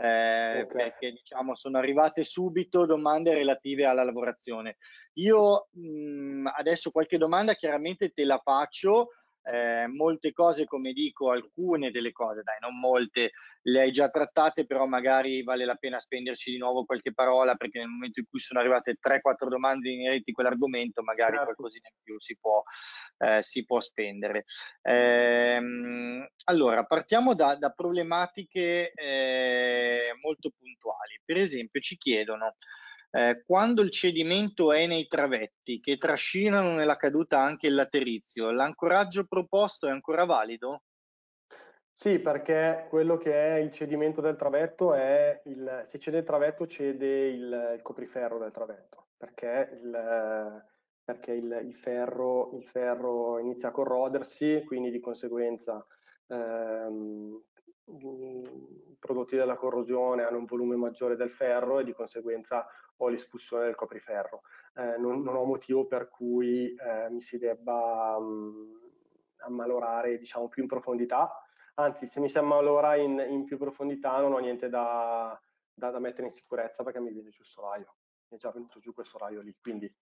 Speaker 1: eh, okay. perché diciamo sono arrivate subito domande relative alla lavorazione. Io mh, adesso qualche domanda chiaramente te la faccio, eh, molte cose, come dico, alcune delle cose, dai, non molte, le hai già trattate, però magari vale la pena spenderci di nuovo qualche parola, perché nel momento in cui sono arrivate 3-4 domande inerenti a quell'argomento, magari certo. qualcosina in più si può, eh, si può spendere. Eh, allora, partiamo da, da problematiche eh, molto puntuali. Per esempio, ci chiedono eh, quando il cedimento è nei travetti che trascinano nella caduta anche il laterizio, l'ancoraggio proposto è ancora valido?
Speaker 2: Sì, perché quello che è il cedimento del travetto è il, se cede il travetto cede il, il copriferro del travetto, perché, il, perché il, ferro, il ferro inizia a corrodersi, quindi di conseguenza ehm, prodotti della corrosione hanno un volume maggiore del ferro e di conseguenza ho l'espulsione del copriferro. Eh, non, non, ho motivo per cui eh, mi si debba mh, mm, ammalorare diciamo, più in profondità, anzi se mi si ammalora in, in più profondità non ho niente da, da, da, mettere in sicurezza perché mi viene giù il solaio, mi è già venuto giù quel solaio lì, quindi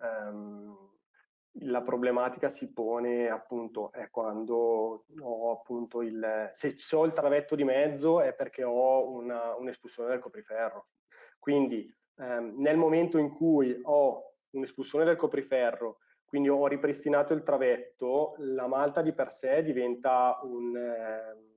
Speaker 2: ehm, la problematica si pone appunto è quando ho appunto il se, ho il travetto di mezzo è perché ho un'espulsione del copriferro. Quindi ehm, nel momento in cui ho un'espulsione del copriferro, quindi ho ripristinato il travetto, la malta di per sé diventa un, eh,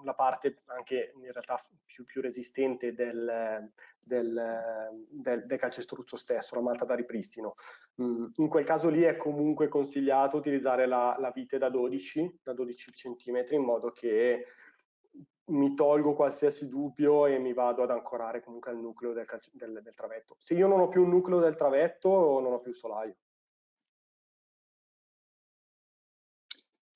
Speaker 2: una parte anche in realtà più, più resistente del, del, del, del, calcestruzzo stesso, la malta da ripristino. In quel caso lì è comunque consigliato utilizzare la, la vite da 12, da 12 cm in modo che mi tolgo qualsiasi dubbio e mi vado ad ancorare comunque al nucleo del, del, del travetto. Se io non ho più un nucleo del travetto, non ho più il solaio.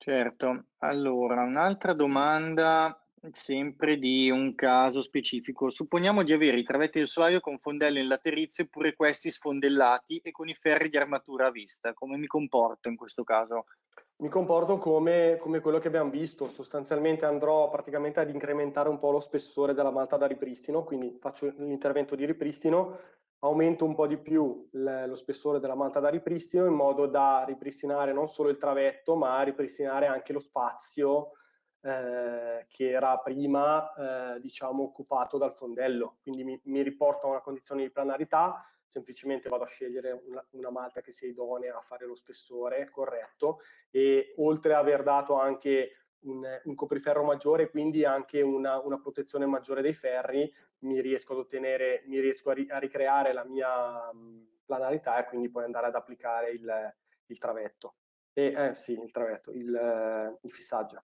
Speaker 1: Certo, allora un'altra domanda sempre di un caso specifico. Supponiamo di avere i travetti del solaio con fondello in laterizio eppure questi sfondellati e con i ferri di armatura a vista. Come mi comporto in questo caso?
Speaker 2: mi comporto come, come, quello che abbiamo visto, sostanzialmente andrò praticamente ad incrementare un po' lo spessore della malta da ripristino, quindi faccio l'intervento di ripristino, aumento un po' di più lo spessore della malta da ripristino in modo da ripristinare non solo il travetto ma ripristinare anche lo spazio eh, che era prima eh, diciamo occupato dal fondello, quindi mi, mi riporta a una condizione di planarità semplicemente vado a scegliere una, una, malta che sia idonea a fare lo spessore corretto e oltre ad aver dato anche un, un copriferro maggiore, quindi anche una, una, protezione maggiore dei ferri, mi riesco ad ottenere, mi riesco a, ri, a ricreare la mia planarità e quindi poi andare ad applicare il, il travetto. E, eh, sì, il travetto, il, il fissaggio.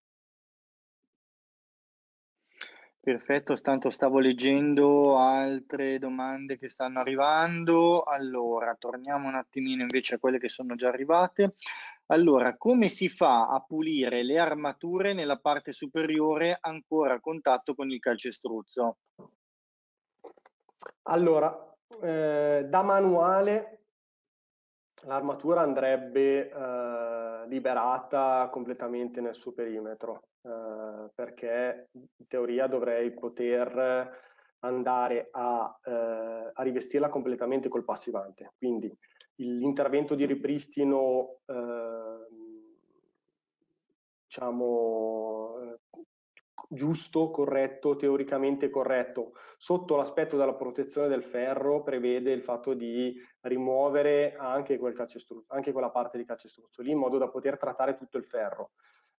Speaker 1: Perfetto, tanto stavo leggendo altre domande che stanno arrivando. Allora, torniamo un attimino invece a quelle che sono già arrivate. Allora, come si fa a pulire le armature nella parte superiore ancora a contatto con il calcestruzzo?
Speaker 2: Allora, eh, da manuale l'armatura andrebbe eh, liberata completamente nel suo perimetro eh, perché in teoria dovrei poter andare a, eh, a, rivestirla completamente col passivante. Quindi l'intervento di ripristino, eh, diciamo, giusto, corretto, teoricamente corretto. Sotto l'aspetto della protezione del ferro prevede il fatto di rimuovere anche, quel anche quella parte di calcestruzzo lì in modo da poter trattare tutto il ferro.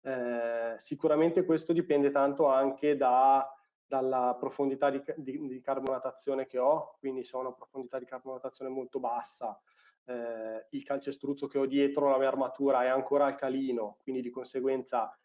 Speaker 2: Eh, sicuramente questo dipende tanto anche da, dalla profondità di, di, di, carbonatazione che ho, quindi se ho una profondità di carbonatazione molto bassa, eh, il calcestruzzo che ho dietro la mia armatura è ancora alcalino, quindi di conseguenza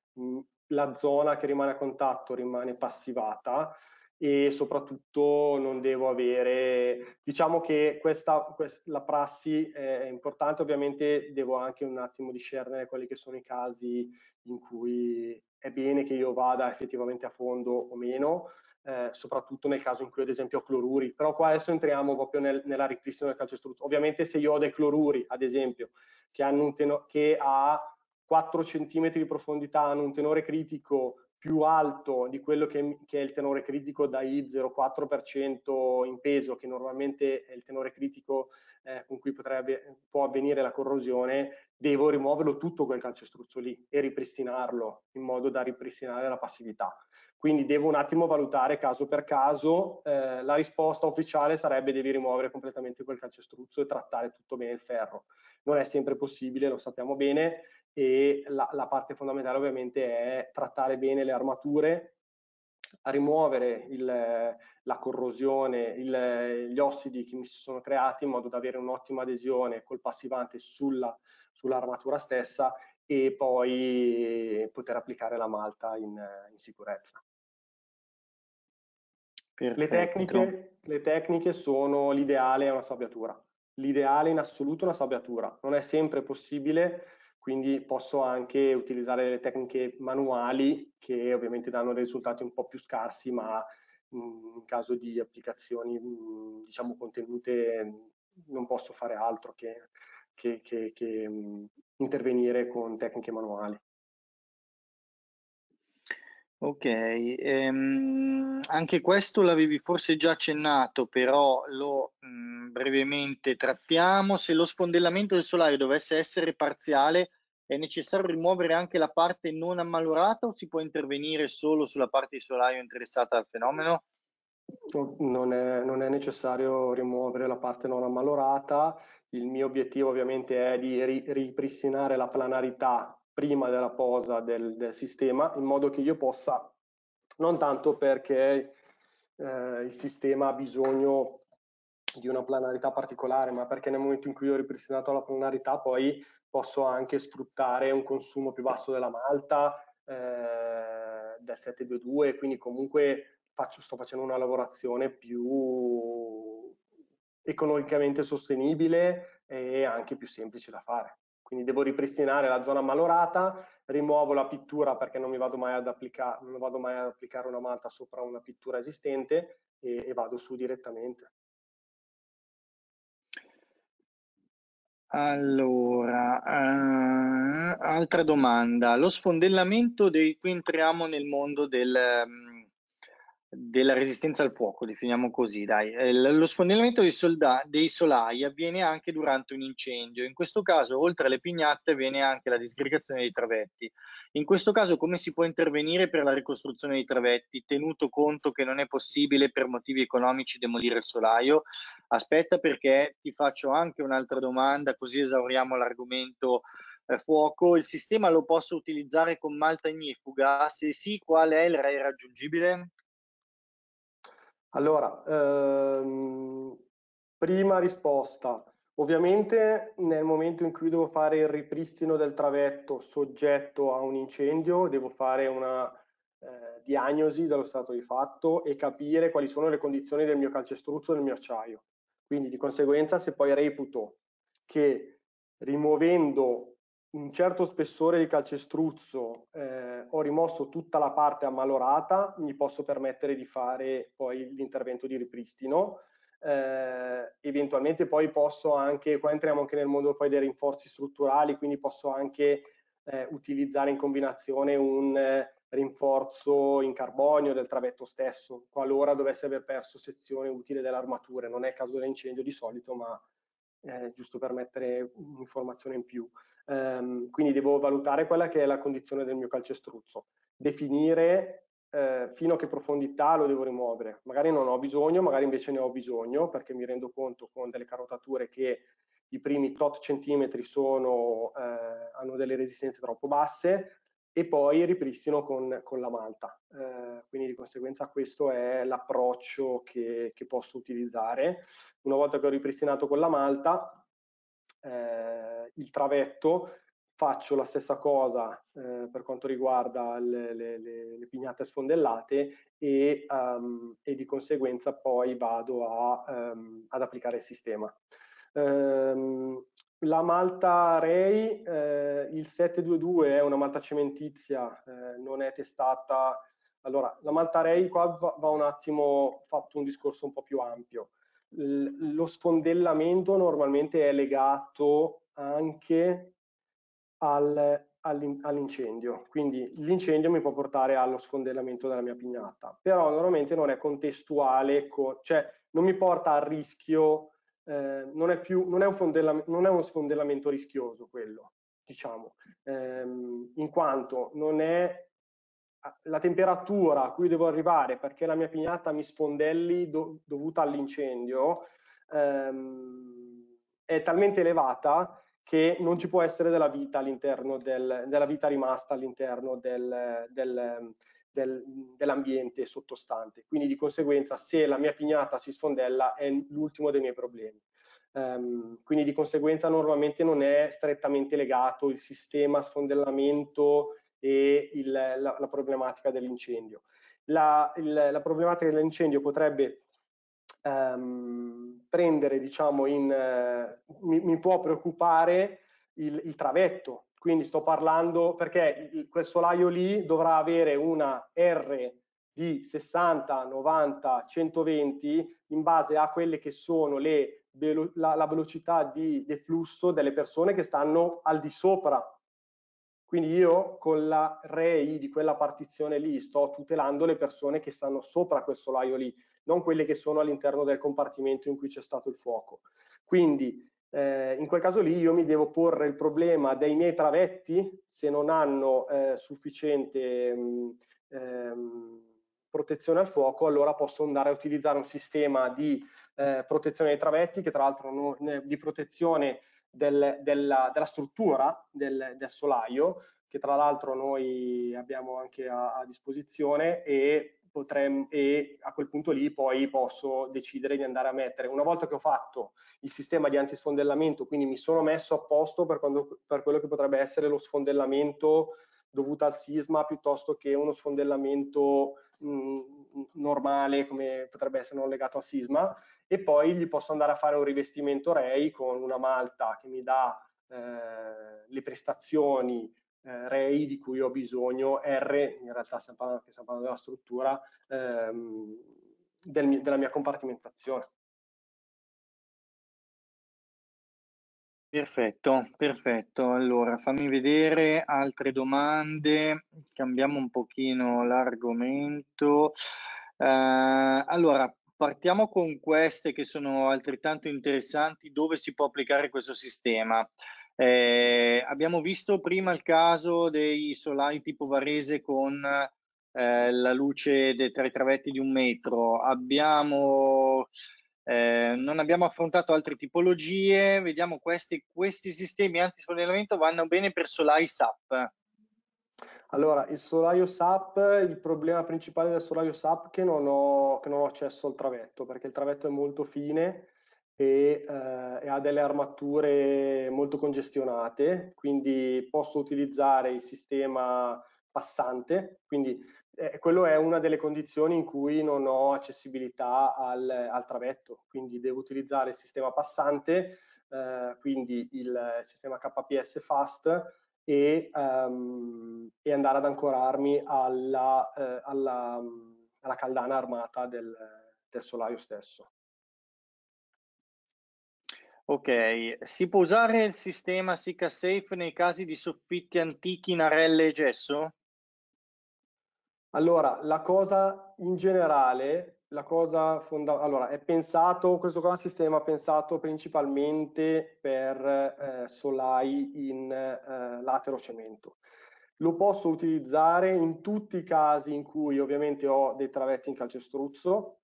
Speaker 2: la zona che rimane a contatto rimane passivata e soprattutto non devo avere, diciamo che questa, questa, la prassi è importante, ovviamente devo anche un attimo discernere quelli che sono i casi in cui è bene che io vada effettivamente a fondo o meno, eh, soprattutto nel caso in cui ad esempio ho cloruri, però qua adesso entriamo proprio nel, nella ripristino del calcestruzzo. Ovviamente se io ho dei cloruri, ad esempio, che, hanno un teno, che ha 4 cm di profondità, hanno un tenore critico più alto di quello che, che, è il tenore critico da I0,4% in peso, che normalmente è il tenore critico eh, con cui potrebbe, può avvenire la corrosione, devo rimuoverlo tutto quel calcestruzzo lì e ripristinarlo in modo da ripristinare la passività. Quindi devo un attimo valutare caso per caso, eh, la risposta ufficiale sarebbe devi rimuovere completamente quel calcestruzzo e trattare tutto bene il ferro. Non è sempre possibile, lo sappiamo bene, e la, la parte fondamentale ovviamente è trattare bene le armature, rimuovere il, la corrosione, il, gli ossidi che mi si sono creati in modo da avere un'ottima adesione col passivante sulla, sull'armatura stessa e poi poter applicare la malta in, in sicurezza. Le tecniche, le tecniche sono l'ideale è una sabbiatura. L'ideale in assoluto è una sabbiatura. Non è sempre possibile quindi posso anche utilizzare le tecniche manuali che ovviamente danno risultati un po' più scarsi, ma in caso di applicazioni diciamo contenute non posso fare altro che, che, che, che intervenire con tecniche manuali.
Speaker 1: Ok, ehm, anche questo l'avevi forse già accennato, però lo mh, brevemente trattiamo. Se lo sfondellamento del solaio dovesse essere parziale, è necessario rimuovere anche la parte non ammalorata o si può intervenire solo sulla parte di solaio interessata al fenomeno?
Speaker 2: Non è, non è necessario rimuovere la parte non ammalorata. Il mio obiettivo ovviamente è di ri, ripristinare la planarità prima della posa del, del, sistema in modo che io possa, non tanto perché eh, il sistema ha bisogno di una planarità particolare, ma perché nel momento in cui ho ripristinato la planarità poi posso anche sfruttare un consumo più basso della malta, eh, del 722, quindi comunque faccio, sto facendo una lavorazione più economicamente sostenibile e anche più semplice da fare. Quindi devo ripristinare la zona malorata, rimuovo la pittura perché non mi vado mai ad, applica vado mai ad applicare una malta sopra una pittura esistente e, e vado su direttamente.
Speaker 1: Allora, eh, altra domanda. Lo sfondellamento dei, qui entriamo nel mondo del, um, della resistenza al fuoco, definiamo così, dai. Eh, lo sfondellamento dei, solda- dei solai avviene anche durante un incendio. In questo caso, oltre alle pignatte, avviene anche la disgregazione dei travetti. In questo caso, come si può intervenire per la ricostruzione dei travetti, tenuto conto che non è possibile per motivi economici demolire il solaio? Aspetta perché ti faccio anche un'altra domanda, così esauriamo l'argomento eh, fuoco. Il sistema lo posso utilizzare con malta ignifuga? Se sì, qual è il RAI raggiungibile?
Speaker 2: Allora, ehm, prima risposta. Ovviamente nel momento in cui devo fare il ripristino del travetto soggetto a un incendio, devo fare una eh, diagnosi dello stato di fatto e capire quali sono le condizioni del mio calcestruzzo e del mio acciaio. Quindi di conseguenza se poi reputo che rimuovendo un certo spessore di calcestruzzo eh, ho rimosso tutta la parte ammalorata, mi posso permettere di fare poi l'intervento di ripristino. Eh, eventualmente poi posso anche, qua entriamo anche nel mondo poi dei rinforzi strutturali, quindi posso anche eh, utilizzare in combinazione un eh, rinforzo in carbonio del travetto stesso, qualora dovesse aver perso sezione utile dell'armatura. Non è il caso dell'incendio di solito, ma eh, giusto per mettere un'informazione in più. Um, quindi devo valutare quella che è la condizione del mio calcestruzzo, definire eh, fino a che profondità lo devo rimuovere. Magari non ho bisogno, magari invece ne ho bisogno perché mi rendo conto con delle carotature che i primi tot centimetri sono, eh, hanno delle resistenze troppo basse e poi ripristino con, con la malta. Eh, quindi di conseguenza questo è l'approccio che, che, posso utilizzare. Una volta che ho ripristinato con la malta, eh, il travetto faccio la stessa cosa eh, per quanto riguarda le, le, le, le pignate sfondellate e, um, e, di conseguenza poi vado a, um, ad applicare il sistema. Um, la malta Ray, eh, il 722 è una malta cementizia, eh, non è testata. Allora, la malta Ray qua va, va un attimo fatto un discorso un po' più ampio. Lo sfondellamento normalmente è legato anche al, all'incendio, quindi l'incendio mi può portare allo sfondellamento della mia pignata, però normalmente non è contestuale, con, cioè non mi porta al rischio, eh, non, è più, non, è non, è uno sfondellamento rischioso quello, diciamo, ehm, in quanto non è la temperatura a cui devo arrivare perché la mia pignata mi sfondelli do, dovuta all'incendio ehm, è talmente elevata che non ci può essere della vita all'interno del, della vita rimasta all'interno del, del, del, dell'ambiente sottostante. Quindi di conseguenza se la mia pignata si sfondella è l'ultimo dei miei problemi. Um, quindi di conseguenza normalmente non è strettamente legato il sistema sfondellamento e il, la, la, problematica dell'incendio. La, la, problematica dell'incendio potrebbe ehm, prendere, diciamo, in, eh, mi, mi, può preoccupare il, il, travetto. Quindi sto parlando perché il, quel solaio lì dovrà avere una R di 60, 90, 120 in base a quelle che sono le, la, la velocità di deflusso delle persone che stanno al di sopra quindi io con la REI di quella partizione lì sto tutelando le persone che stanno sopra quel solaio lì non quelle che sono all'interno del compartimento in cui c'è stato il fuoco. Quindi eh, in quel caso lì io mi devo porre il problema dei miei travetti se non hanno eh, sufficiente mh, mm, ehm, protezione al fuoco, allora posso andare a utilizzare un sistema di eh, protezione dei travetti, che tra l'altro no, di protezione del, della, della, struttura del, del, solaio, che tra l'altro noi abbiamo anche a, a disposizione e potremmo, e a quel punto lì poi posso decidere di andare a mettere, una volta che ho fatto il sistema di antisfondellamento, quindi mi sono messo a posto per, quando, per quello che potrebbe essere lo sfondellamento dovuto al sisma piuttosto che uno sfondellamento mh, normale come potrebbe essere non legato al sisma e poi gli posso andare a fare un rivestimento REI con una malta che mi dà eh, le prestazioni eh, REI di cui ho bisogno, R, in realtà stiamo parlando, stiamo parlando della struttura ehm, del, della mia compartimentazione.
Speaker 1: Perfetto, perfetto. Allora, fammi vedere altre domande, cambiamo un pochino l'argomento. Eh, allora, partiamo con queste che sono altrettanto interessanti, dove si può applicare questo sistema. Eh, abbiamo visto prima il caso dei solai tipo Varese con eh, la luce dei tre travetti di un metro. Abbiamo, eh, non abbiamo affrontato altre tipologie. Vediamo questi, questi sistemi antisfondellamento vanno bene per solai SAP.
Speaker 2: Allora, il solaio SAP, il problema principale del solaio SAP è che non ho, che non ho accesso al travetto, perché il travetto è molto fine e, eh, e, ha delle armature molto congestionate, quindi posso utilizzare il sistema passante, quindi eh, quello è una delle condizioni in cui non ho accessibilità al, al travetto, quindi devo utilizzare il sistema passante, eh, quindi il sistema KPS Fast e, um, e andare ad ancorarmi alla, eh, alla, alla caldana armata del, del solaio stesso.
Speaker 1: Ok, si può usare il sistema Sika Safe nei casi di soffitti antichi in arelle e gesso?
Speaker 2: Allora, la cosa in generale, la cosa fondamentale, allora è pensato, questo qua è un sistema pensato principalmente per eh, solai in eh, latero cemento. lo posso utilizzare in tutti i casi in cui ovviamente ho dei travetti in calcestruzzo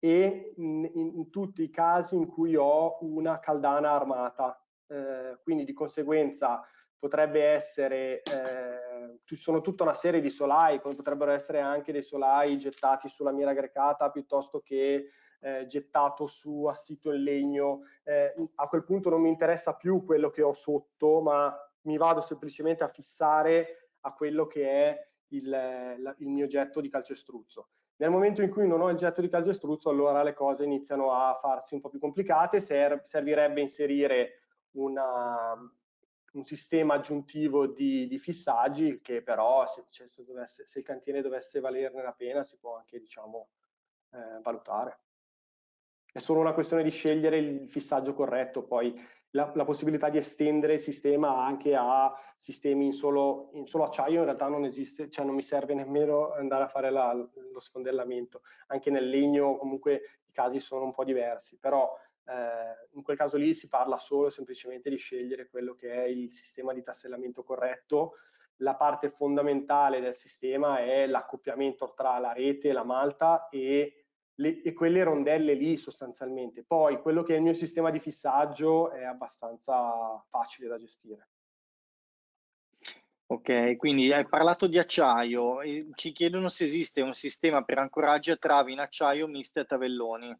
Speaker 2: e in, in tutti i casi in cui ho una caldana armata. Eh, quindi di conseguenza potrebbe essere, eh, ci sono tutta una serie di solai, come potrebbero essere anche dei solai gettati sulla mira grecata piuttosto che eh, gettato su assito in legno. Eh, a quel punto non mi interessa più quello che ho sotto, ma mi vado semplicemente a fissare a quello che è il, la, il mio getto di calcestruzzo. Nel momento in cui non ho il getto di calcestruzzo, allora le cose iniziano a farsi un po' più complicate, Ser servirebbe inserire una, un sistema aggiuntivo di, di, fissaggi che però se, cioè, se, dovesse, se, il cantiere dovesse valerne la pena si può anche diciamo, eh, valutare. È solo una questione di scegliere il fissaggio corretto, poi la, la, possibilità di estendere il sistema anche a sistemi in solo, in solo, acciaio in realtà non esiste, cioè non mi serve nemmeno andare a fare la, lo sfondellamento. Anche nel legno comunque i casi sono un po' diversi, però eh, in quel caso lì si parla solo semplicemente di scegliere quello che è il sistema di tassellamento corretto. La parte fondamentale del sistema è l'accoppiamento tra la rete e la malta e le, e quelle rondelle lì sostanzialmente. Poi quello che è il mio sistema di fissaggio è abbastanza facile da gestire.
Speaker 1: Ok, quindi hai parlato di acciaio, ci chiedono se esiste un sistema per ancoraggio a travi in acciaio miste a tavelloni.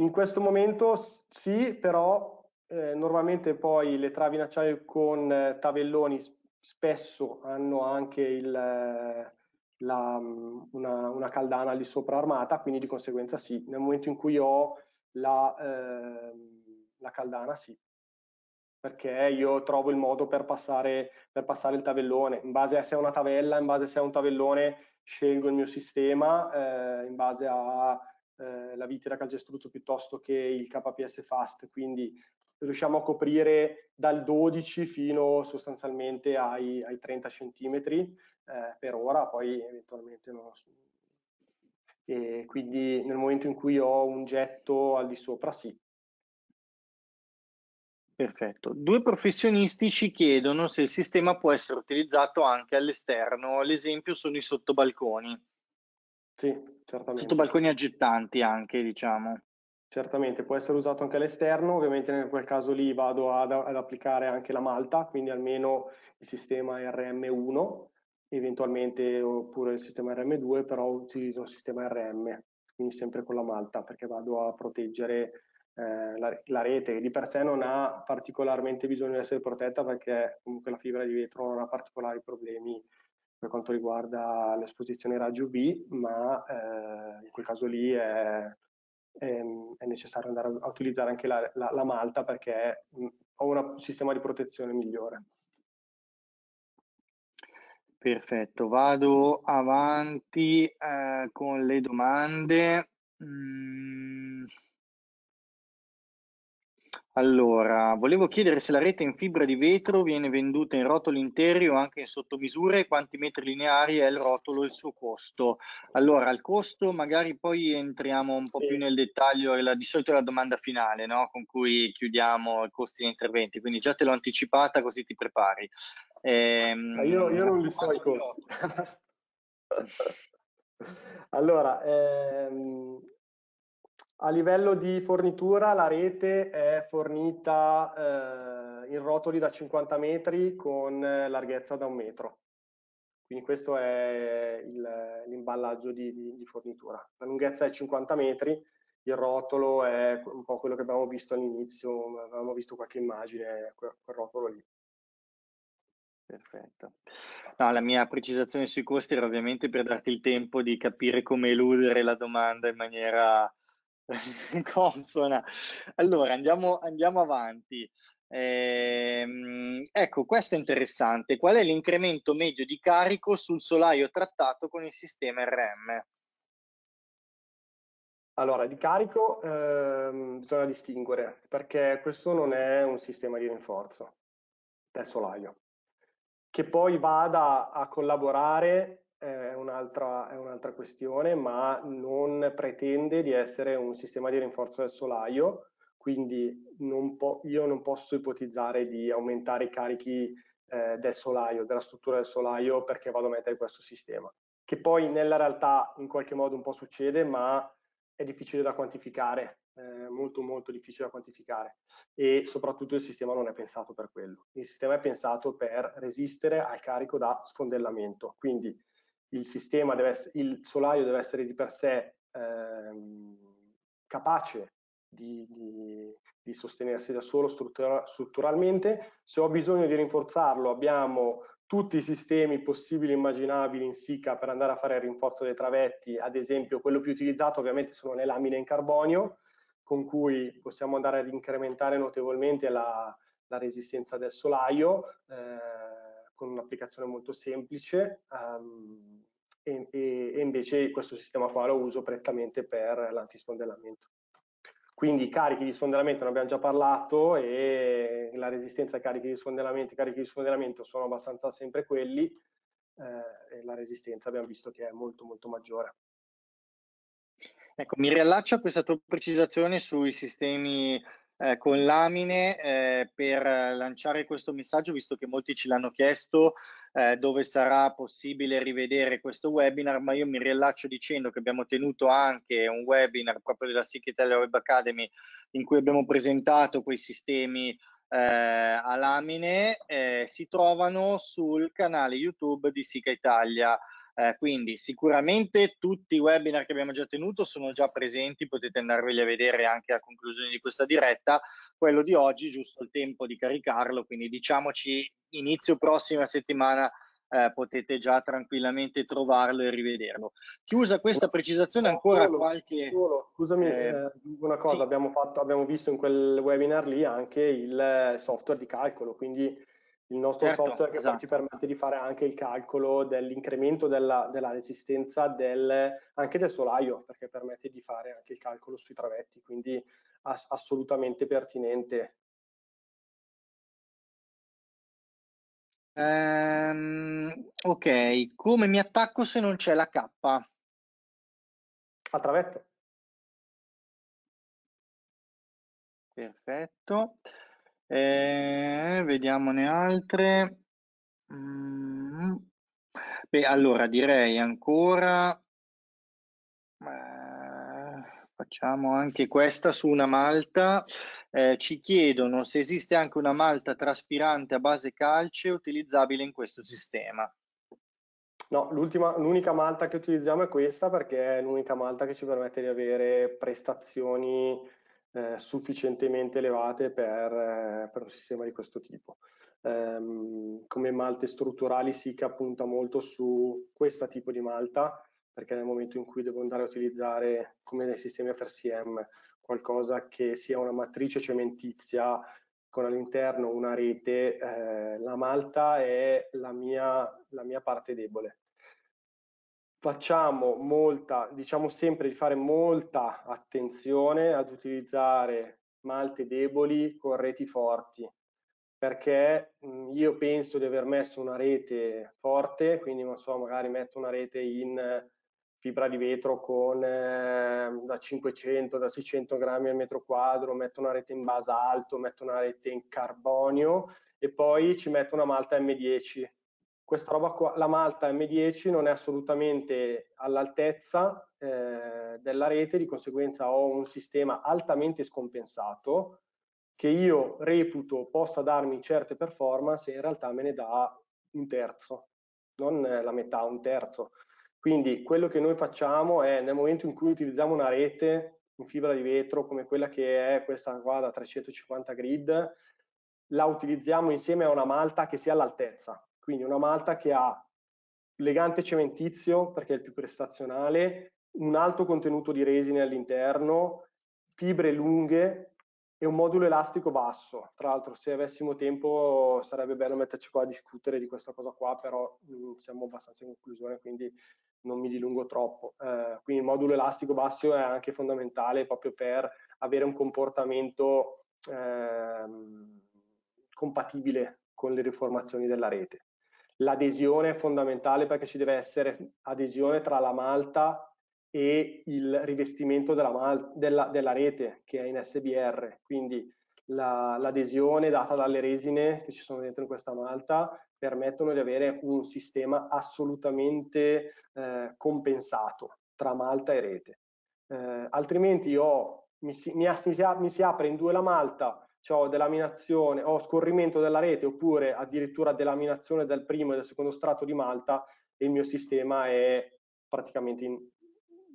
Speaker 2: In questo momento sì, però eh, normalmente poi le travi in acciaio con eh, tavelloni spesso hanno anche il, eh, la, mm, una, una, caldana lì sopra armata, quindi di conseguenza sì. Nel momento in cui ho la, eh, la caldana sì, perché io trovo il modo per passare, per passare, il tavellone. In base a se è una tavella, in base a se è un tavellone, scelgo il mio sistema, eh, in base alla eh, vite da calcestruzzo piuttosto che il KPS Fast, quindi riusciamo a coprire dal 12 fino sostanzialmente ai, ai 30 centimetri eh, per ora, poi eventualmente non lo so. E quindi nel momento in cui ho un getto al di sopra, sì.
Speaker 1: Perfetto. Due professionisti ci chiedono se il sistema può essere utilizzato anche all'esterno. L'esempio sono i sottobalconi.
Speaker 2: Sì, certamente.
Speaker 1: Sottobalconi aggettanti anche, diciamo.
Speaker 2: Certamente, può essere usato anche all'esterno, ovviamente in quel caso lì vado ad, ad, applicare anche la malta, quindi almeno il sistema RM1 eventualmente oppure il sistema RM2, però utilizzo il sistema RM, quindi sempre con la malta perché vado a proteggere eh, la, la, rete che di per sé non ha particolarmente bisogno di essere protetta perché comunque la fibra di vetro non ha particolari problemi per quanto riguarda l'esposizione ai raggi UV, ma eh, in quel caso lì è, è, è, necessario andare a utilizzare anche la, la, la malta perché ho un sistema di protezione migliore.
Speaker 1: Perfetto, vado avanti eh, con le domande. Mm. Allora, volevo chiedere se la rete in fibra di vetro viene venduta in rotoli interi o anche in sottomisure, quanti metri lineari è il rotolo e il suo costo. Allora, il costo magari poi entriamo un po' sì. più nel dettaglio, è la, di solito è la domanda finale no? con cui chiudiamo i costi di interventi, quindi già te l'ho anticipata così ti prepari.
Speaker 2: Ehm, io, io, non li so i costi. allora, ehm, a livello di fornitura la rete è fornita eh, in rotoli da 50 metri con larghezza da un metro. Quindi questo è l'imballaggio di, di, di, fornitura. La lunghezza è 50 metri, il rotolo è un po' quello che abbiamo visto all'inizio, avevamo visto qualche immagine, quel, quel rotolo lì.
Speaker 1: Perfetto. No, la mia precisazione sui costi era ovviamente per darti il tempo di capire come eludere la domanda in maniera consona. Allora, andiamo, andiamo avanti. Ehm, ecco, questo è interessante. Qual è l'incremento medio di carico sul solaio trattato con il sistema RM?
Speaker 2: Allora, di carico ehm, bisogna distinguere perché questo non è un sistema di rinforzo del solaio che poi vada a collaborare è un'altra, è un'altra questione, ma non pretende di essere un sistema di rinforzo del solaio, quindi non io non posso ipotizzare di aumentare i carichi eh, del solaio, della struttura del solaio perché vado a mettere questo sistema, che poi nella realtà in qualche modo un po' succede, ma è difficile da quantificare, eh, molto molto difficile da quantificare e soprattutto il sistema non è pensato per quello. Il sistema è pensato per resistere al carico da sfondellamento, quindi il sistema deve essere, il solaio deve essere di per sé ehm, capace di, di, di, sostenersi da solo struttura, strutturalmente. Se ho bisogno di rinforzarlo abbiamo tutti i sistemi possibili e immaginabili in SICA per andare a fare il rinforzo dei travetti, ad esempio quello più utilizzato ovviamente sono le lamine in carbonio, con cui possiamo andare ad incrementare notevolmente la, la resistenza del solaio eh, con un'applicazione molto semplice um, e, e, invece questo sistema qua lo uso prettamente per l'antisfondellamento. Quindi i carichi di sfondellamento ne abbiamo già parlato e la resistenza ai carichi di sfondellamento, i carichi di sfondellamento sono abbastanza sempre quelli eh, e la resistenza abbiamo visto che è molto molto maggiore.
Speaker 1: Ecco, mi riallaccio a questa tua precisazione sui sistemi eh, con lamine eh, per lanciare questo messaggio, visto che molti ce l'hanno chiesto, eh, dove sarà possibile rivedere questo webinar, ma io mi riallaccio dicendo che abbiamo tenuto anche un webinar proprio della SIC Italia Web Academy in cui abbiamo presentato quei sistemi eh, a lamine, eh, si trovano sul canale YouTube di SICA Italia. Eh, quindi sicuramente tutti i webinar che abbiamo già tenuto sono già presenti, potete andarveli a vedere anche a conclusione di questa diretta. Quello di oggi, giusto il tempo di caricarlo, quindi diciamoci inizio prossima settimana eh, potete già tranquillamente trovarlo e rivederlo. Chiusa questa precisazione, ancora solo, qualche...
Speaker 2: Solo, scusami, eh, eh, una cosa, sì. abbiamo, fatto, abbiamo visto in quel webinar lì anche il software di calcolo, quindi il nostro certo, software che esatto. ci permette di fare anche il calcolo dell'incremento della, della resistenza del, anche del solaio, perché permette di fare anche il calcolo sui travetti, quindi ass assolutamente pertinente.
Speaker 1: Um, ok, come mi attacco se non c'è la K?
Speaker 2: A travetto.
Speaker 1: Perfetto. Eh, vediamone altre. Mm. Beh, allora direi ancora, eh, facciamo anche questa su una malta. Eh, ci chiedono se esiste anche una malta traspirante a base calce utilizzabile in questo sistema.
Speaker 2: No, l'unica malta che utilizziamo è questa perché è l'unica malta che ci permette di avere prestazioni eh, sufficientemente elevate per, eh, per, un sistema di questo tipo. Um, come malte strutturali si punta molto su questo tipo di malta perché nel momento in cui devo andare a utilizzare come nei sistemi FRCM qualcosa che sia una matrice cementizia con all'interno una rete, eh, la malta è la mia, la mia parte debole facciamo molta, diciamo sempre di fare molta attenzione ad utilizzare malte deboli con reti forti, perché mh, io penso di aver messo una rete forte, quindi non so, magari metto una rete in fibra di vetro con eh, da 500, da 600 grammi al metro quadro, metto una rete in basalto, metto una rete in carbonio e poi ci metto una malta M10 questa roba qua, la Malta M10 non è assolutamente all'altezza eh, della rete, di conseguenza ho un sistema altamente scompensato che io reputo possa darmi certe performance e in realtà me ne dà un terzo, non la metà, un terzo. Quindi quello che noi facciamo è nel momento in cui utilizziamo una rete in fibra di vetro come quella che è questa qua da 350 grid, la utilizziamo insieme a una malta che sia all'altezza quindi una malta che ha legante cementizio, perché è il più prestazionale, un alto contenuto di resine all'interno, fibre lunghe e un modulo elastico basso. Tra l'altro, se avessimo tempo sarebbe bello metterci qua a discutere di questa cosa qua, però mh, mm, siamo abbastanza in conclusione, quindi non mi dilungo troppo. Eh, quindi il modulo elastico basso è anche fondamentale proprio per avere un comportamento eh, compatibile con le riformazioni della rete l'adesione è fondamentale perché ci deve essere adesione tra la malta e il rivestimento della, mal- della, della rete che è in SBR, quindi l'adesione data dalle resine che ci sono dentro in questa malta permettono di avere un sistema assolutamente eh, compensato tra malta e rete. Eh, altrimenti ho, mi, si, mi, mi, si, apre in due la malta, ho delaminazione, ho scorrimento della rete oppure addirittura delaminazione del primo e del secondo strato di malta il mio sistema è praticamente in,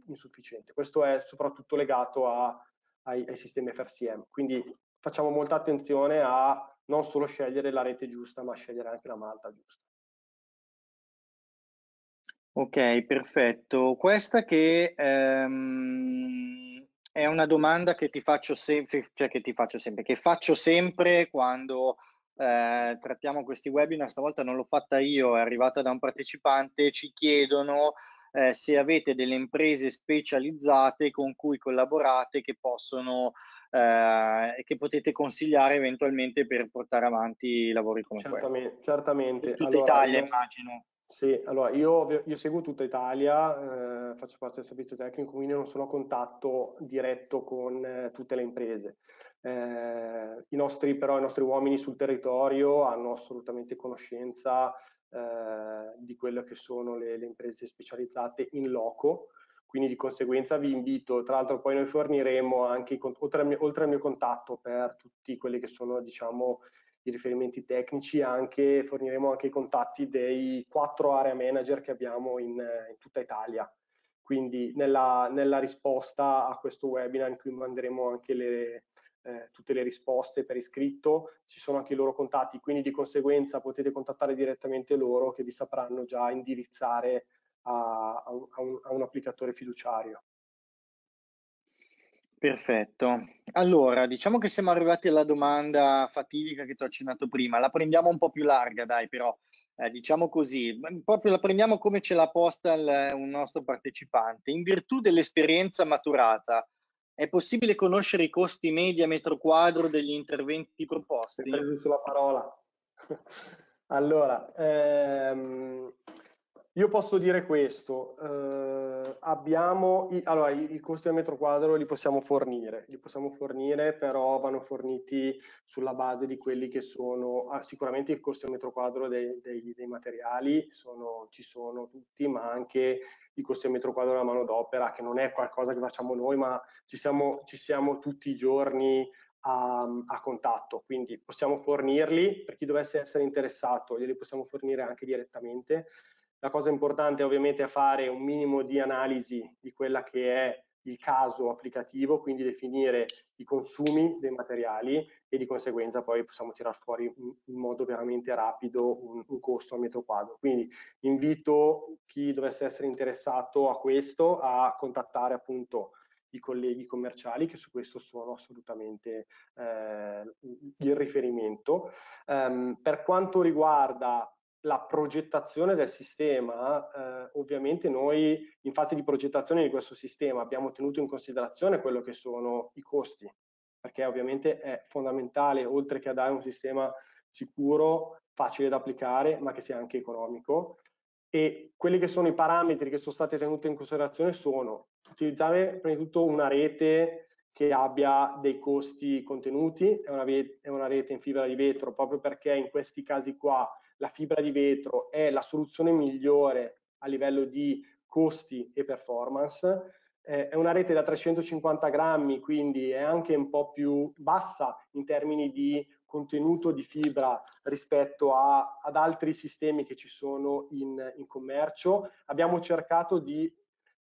Speaker 2: insufficiente. Questo è soprattutto legato a, ai, ai sistemi FRCM, quindi facciamo molta attenzione a non solo scegliere la rete giusta, ma scegliere anche la malta giusta.
Speaker 1: Ok, perfetto. Questa che ehm, è una domanda che ti faccio sempre, cioè che ti faccio sempre, che faccio sempre quando eh, trattiamo questi webinar, stavolta non l'ho fatta io, è arrivata da un partecipante, ci chiedono eh, se avete delle imprese specializzate con cui collaborate che possono eh, che potete consigliare eventualmente per portare avanti lavori come
Speaker 2: certamente,
Speaker 1: questo.
Speaker 2: Certamente.
Speaker 1: In tutta allora, Italia immagino.
Speaker 2: Sì, allora io, io seguo tutta Italia, eh, faccio parte del servizio tecnico, quindi non sono a contatto diretto con eh, tutte le imprese. Eh, I nostri, però, i nostri uomini sul territorio hanno assolutamente conoscenza eh, di quelle che sono le, le, imprese specializzate in loco, quindi di conseguenza vi invito, tra l'altro poi noi forniremo anche, oltre al, mio, oltre al mio contatto per tutti quelli che sono diciamo i riferimenti tecnici, anche, forniremo anche i contatti dei quattro area manager che abbiamo in, in tutta Italia. Quindi nella, nella, risposta a questo webinar in cui manderemo anche le, eh, tutte le risposte per iscritto, ci sono anche i loro contatti, quindi di conseguenza potete contattare direttamente loro che vi sapranno già indirizzare a, a, un, a un applicatore fiduciario.
Speaker 1: Perfetto. Allora, diciamo che siamo arrivati alla domanda fatidica che ti ho accennato prima. La prendiamo un po' più larga, dai, però, eh, diciamo così. Proprio la prendiamo come ce l'ha posta il, un nostro partecipante. In virtù dell'esperienza maturata, è possibile conoscere i costi medi a metro quadro degli interventi proposti?
Speaker 2: Preso sulla parola. allora, ehm, io posso dire questo, eh, abbiamo, i, allora i, i, costi a metro quadro li possiamo fornire, li possiamo fornire però vanno forniti sulla base di quelli che sono, ah, sicuramente i costi a metro quadro dei, dei, dei materiali sono, ci sono tutti, ma anche i costi a metro quadro della manodopera, che non è qualcosa che facciamo noi, ma ci siamo, ci siamo tutti i giorni a, a, contatto, quindi possiamo fornirli, per chi dovesse essere interessato, glieli possiamo fornire anche direttamente, la cosa importante ovviamente è fare un minimo di analisi di quella che è il caso applicativo, quindi definire i consumi dei materiali e di conseguenza poi possiamo tirare fuori in modo veramente rapido un, un, costo a metro quadro. Quindi invito chi dovesse essere interessato a questo a contattare appunto i colleghi commerciali che su questo sono assolutamente eh, il riferimento. Um, per quanto riguarda la progettazione del sistema, eh, ovviamente noi in fase di progettazione di questo sistema abbiamo tenuto in considerazione quello che sono i costi, perché ovviamente è fondamentale, oltre che a dare un sistema sicuro, facile da applicare, ma che sia anche economico. E quelli che sono i parametri che sono stati tenuti in considerazione sono utilizzare prima di tutto una rete che abbia dei costi contenuti, è una, è una rete in fibra di vetro, proprio perché in questi casi qua la fibra di vetro è la soluzione migliore a livello di costi e performance. Eh, è una rete da 350 grammi, quindi è anche un po' più bassa in termini di contenuto di fibra rispetto a, ad altri sistemi che ci sono in, in commercio. Abbiamo cercato di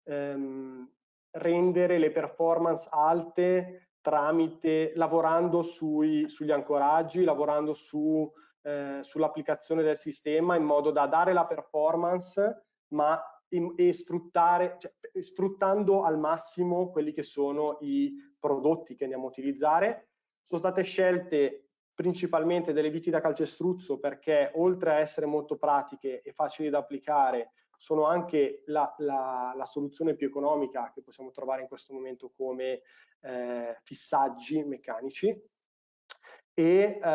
Speaker 2: ehm, rendere le performance alte tramite lavorando sui, sugli ancoraggi, lavorando su eh, sull'applicazione del sistema in modo da dare la performance ma in, e sfruttare, cioè, sfruttando al massimo quelli che sono i prodotti che andiamo a utilizzare. Sono state scelte principalmente delle viti da calcestruzzo perché oltre a essere molto pratiche e facili da applicare sono anche la, la, la, soluzione più economica che possiamo trovare in questo momento come eh, fissaggi meccanici e eh,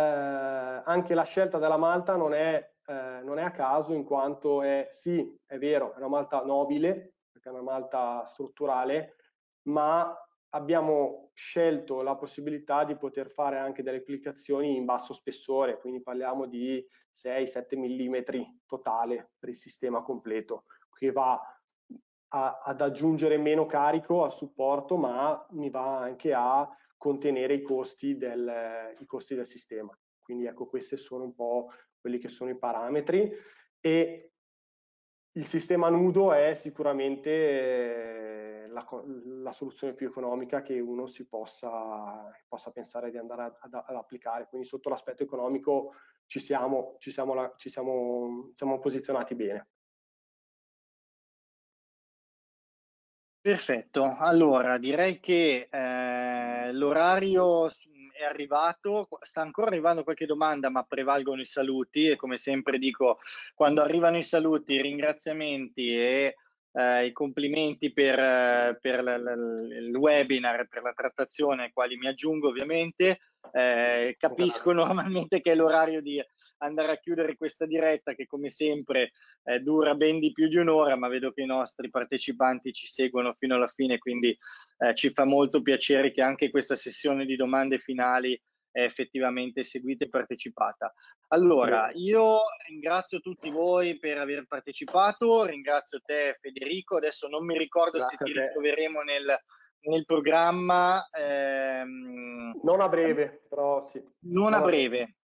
Speaker 2: anche la scelta della malta non è, eh, non è, a caso in quanto è, sì, è vero, è una malta nobile, perché è una malta strutturale, ma abbiamo scelto la possibilità di poter fare anche delle applicazioni in basso spessore, quindi parliamo di 6-7 mm totale per il sistema completo, che va a, ad aggiungere meno carico al supporto, ma mi va anche a contenere i costi del, i costi del sistema. Quindi ecco, questi sono un po' quelli che sono i parametri e il sistema nudo è sicuramente eh, la, la, soluzione più economica che uno si possa, possa pensare di andare ad, ad applicare. Quindi sotto l'aspetto economico ci siamo, ci siamo, ci siamo, siamo posizionati bene.
Speaker 1: Perfetto, allora direi che eh, l'orario è arrivato, sta ancora arrivando qualche domanda, ma prevalgono i saluti e come sempre dico, quando arrivano i saluti, i ringraziamenti e eh, i complimenti per, per la, la, il webinar, per la trattazione, ai quali mi aggiungo ovviamente, eh, capisco normalmente che è l'orario di andare a chiudere questa diretta che come sempre eh, dura ben di più di un'ora, ma vedo che i nostri partecipanti ci seguono fino alla fine, quindi eh, ci fa molto piacere che anche questa sessione di domande finali è effettivamente seguita e partecipata. Allora, io ringrazio tutti voi per aver partecipato, ringrazio te Federico, adesso non mi ricordo Grazie se ti ritroveremo nel, nel programma.
Speaker 2: Ehm, non a breve, però sì.
Speaker 1: Non a breve,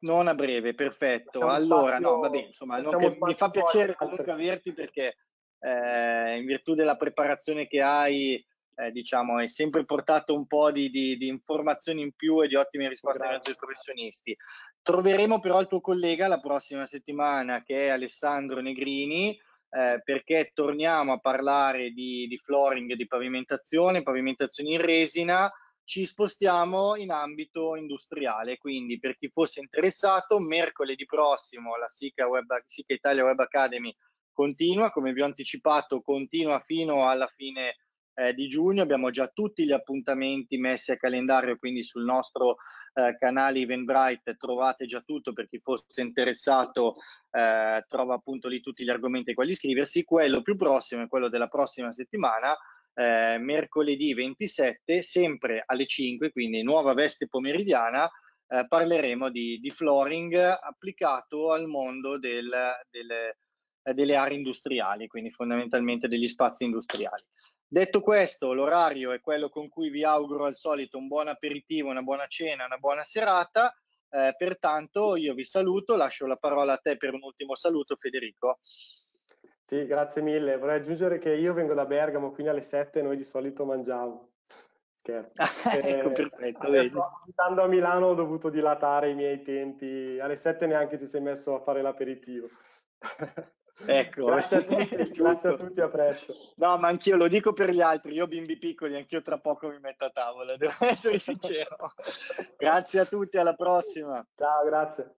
Speaker 1: non a breve, perfetto. Facciamo allora, spazio, no, vabbè, insomma, mi fa piacere comunque averti perché eh, in virtù della preparazione che hai, eh, diciamo, hai sempre portato un po' di, di, di, informazioni in più e di ottime risposte ai nostri professionisti. Troveremo però il tuo collega la prossima settimana che è Alessandro Negrini, eh, perché torniamo a parlare di, di flooring di pavimentazione, pavimentazione in resina, ci spostiamo in ambito industriale, quindi per chi fosse interessato, mercoledì prossimo la SICA, Web, SICA Italia Web Academy continua, come vi ho anticipato, continua fino alla fine eh, di giugno, abbiamo già tutti gli appuntamenti messi a calendario, quindi sul nostro eh, canale Eventbrite trovate già tutto per chi fosse interessato, eh, trova appunto lì tutti gli argomenti ai quali iscriversi, quello più prossimo è quello della prossima settimana, eh, mercoledì 27, sempre alle 5, quindi nuova veste pomeridiana, eh, parleremo di, di, flooring applicato al mondo del, delle, eh, delle aree industriali, quindi fondamentalmente degli spazi industriali. Detto questo, l'orario è quello con cui vi auguro al solito un buon aperitivo, una buona cena, una buona serata. Eh, pertanto io vi saluto, lascio la parola a te per un ultimo saluto, Federico.
Speaker 2: Sì, grazie mille. Vorrei aggiungere che io vengo da Bergamo, quindi alle 7 noi di solito mangiamo.
Speaker 1: Scherzo. ecco, perfetto.
Speaker 2: Adesso, abitando a Milano ho dovuto dilatare i miei tempi. Alle 7 neanche ti sei messo a fare l'aperitivo.
Speaker 1: Ecco,
Speaker 2: grazie a tutti, grazie a tutti, a presto.
Speaker 1: No, ma anch'io lo dico per gli altri, io bimbi piccoli, anch'io tra poco mi metto a tavola, devo essere sincero. grazie a tutti, alla prossima.
Speaker 2: Ciao, grazie.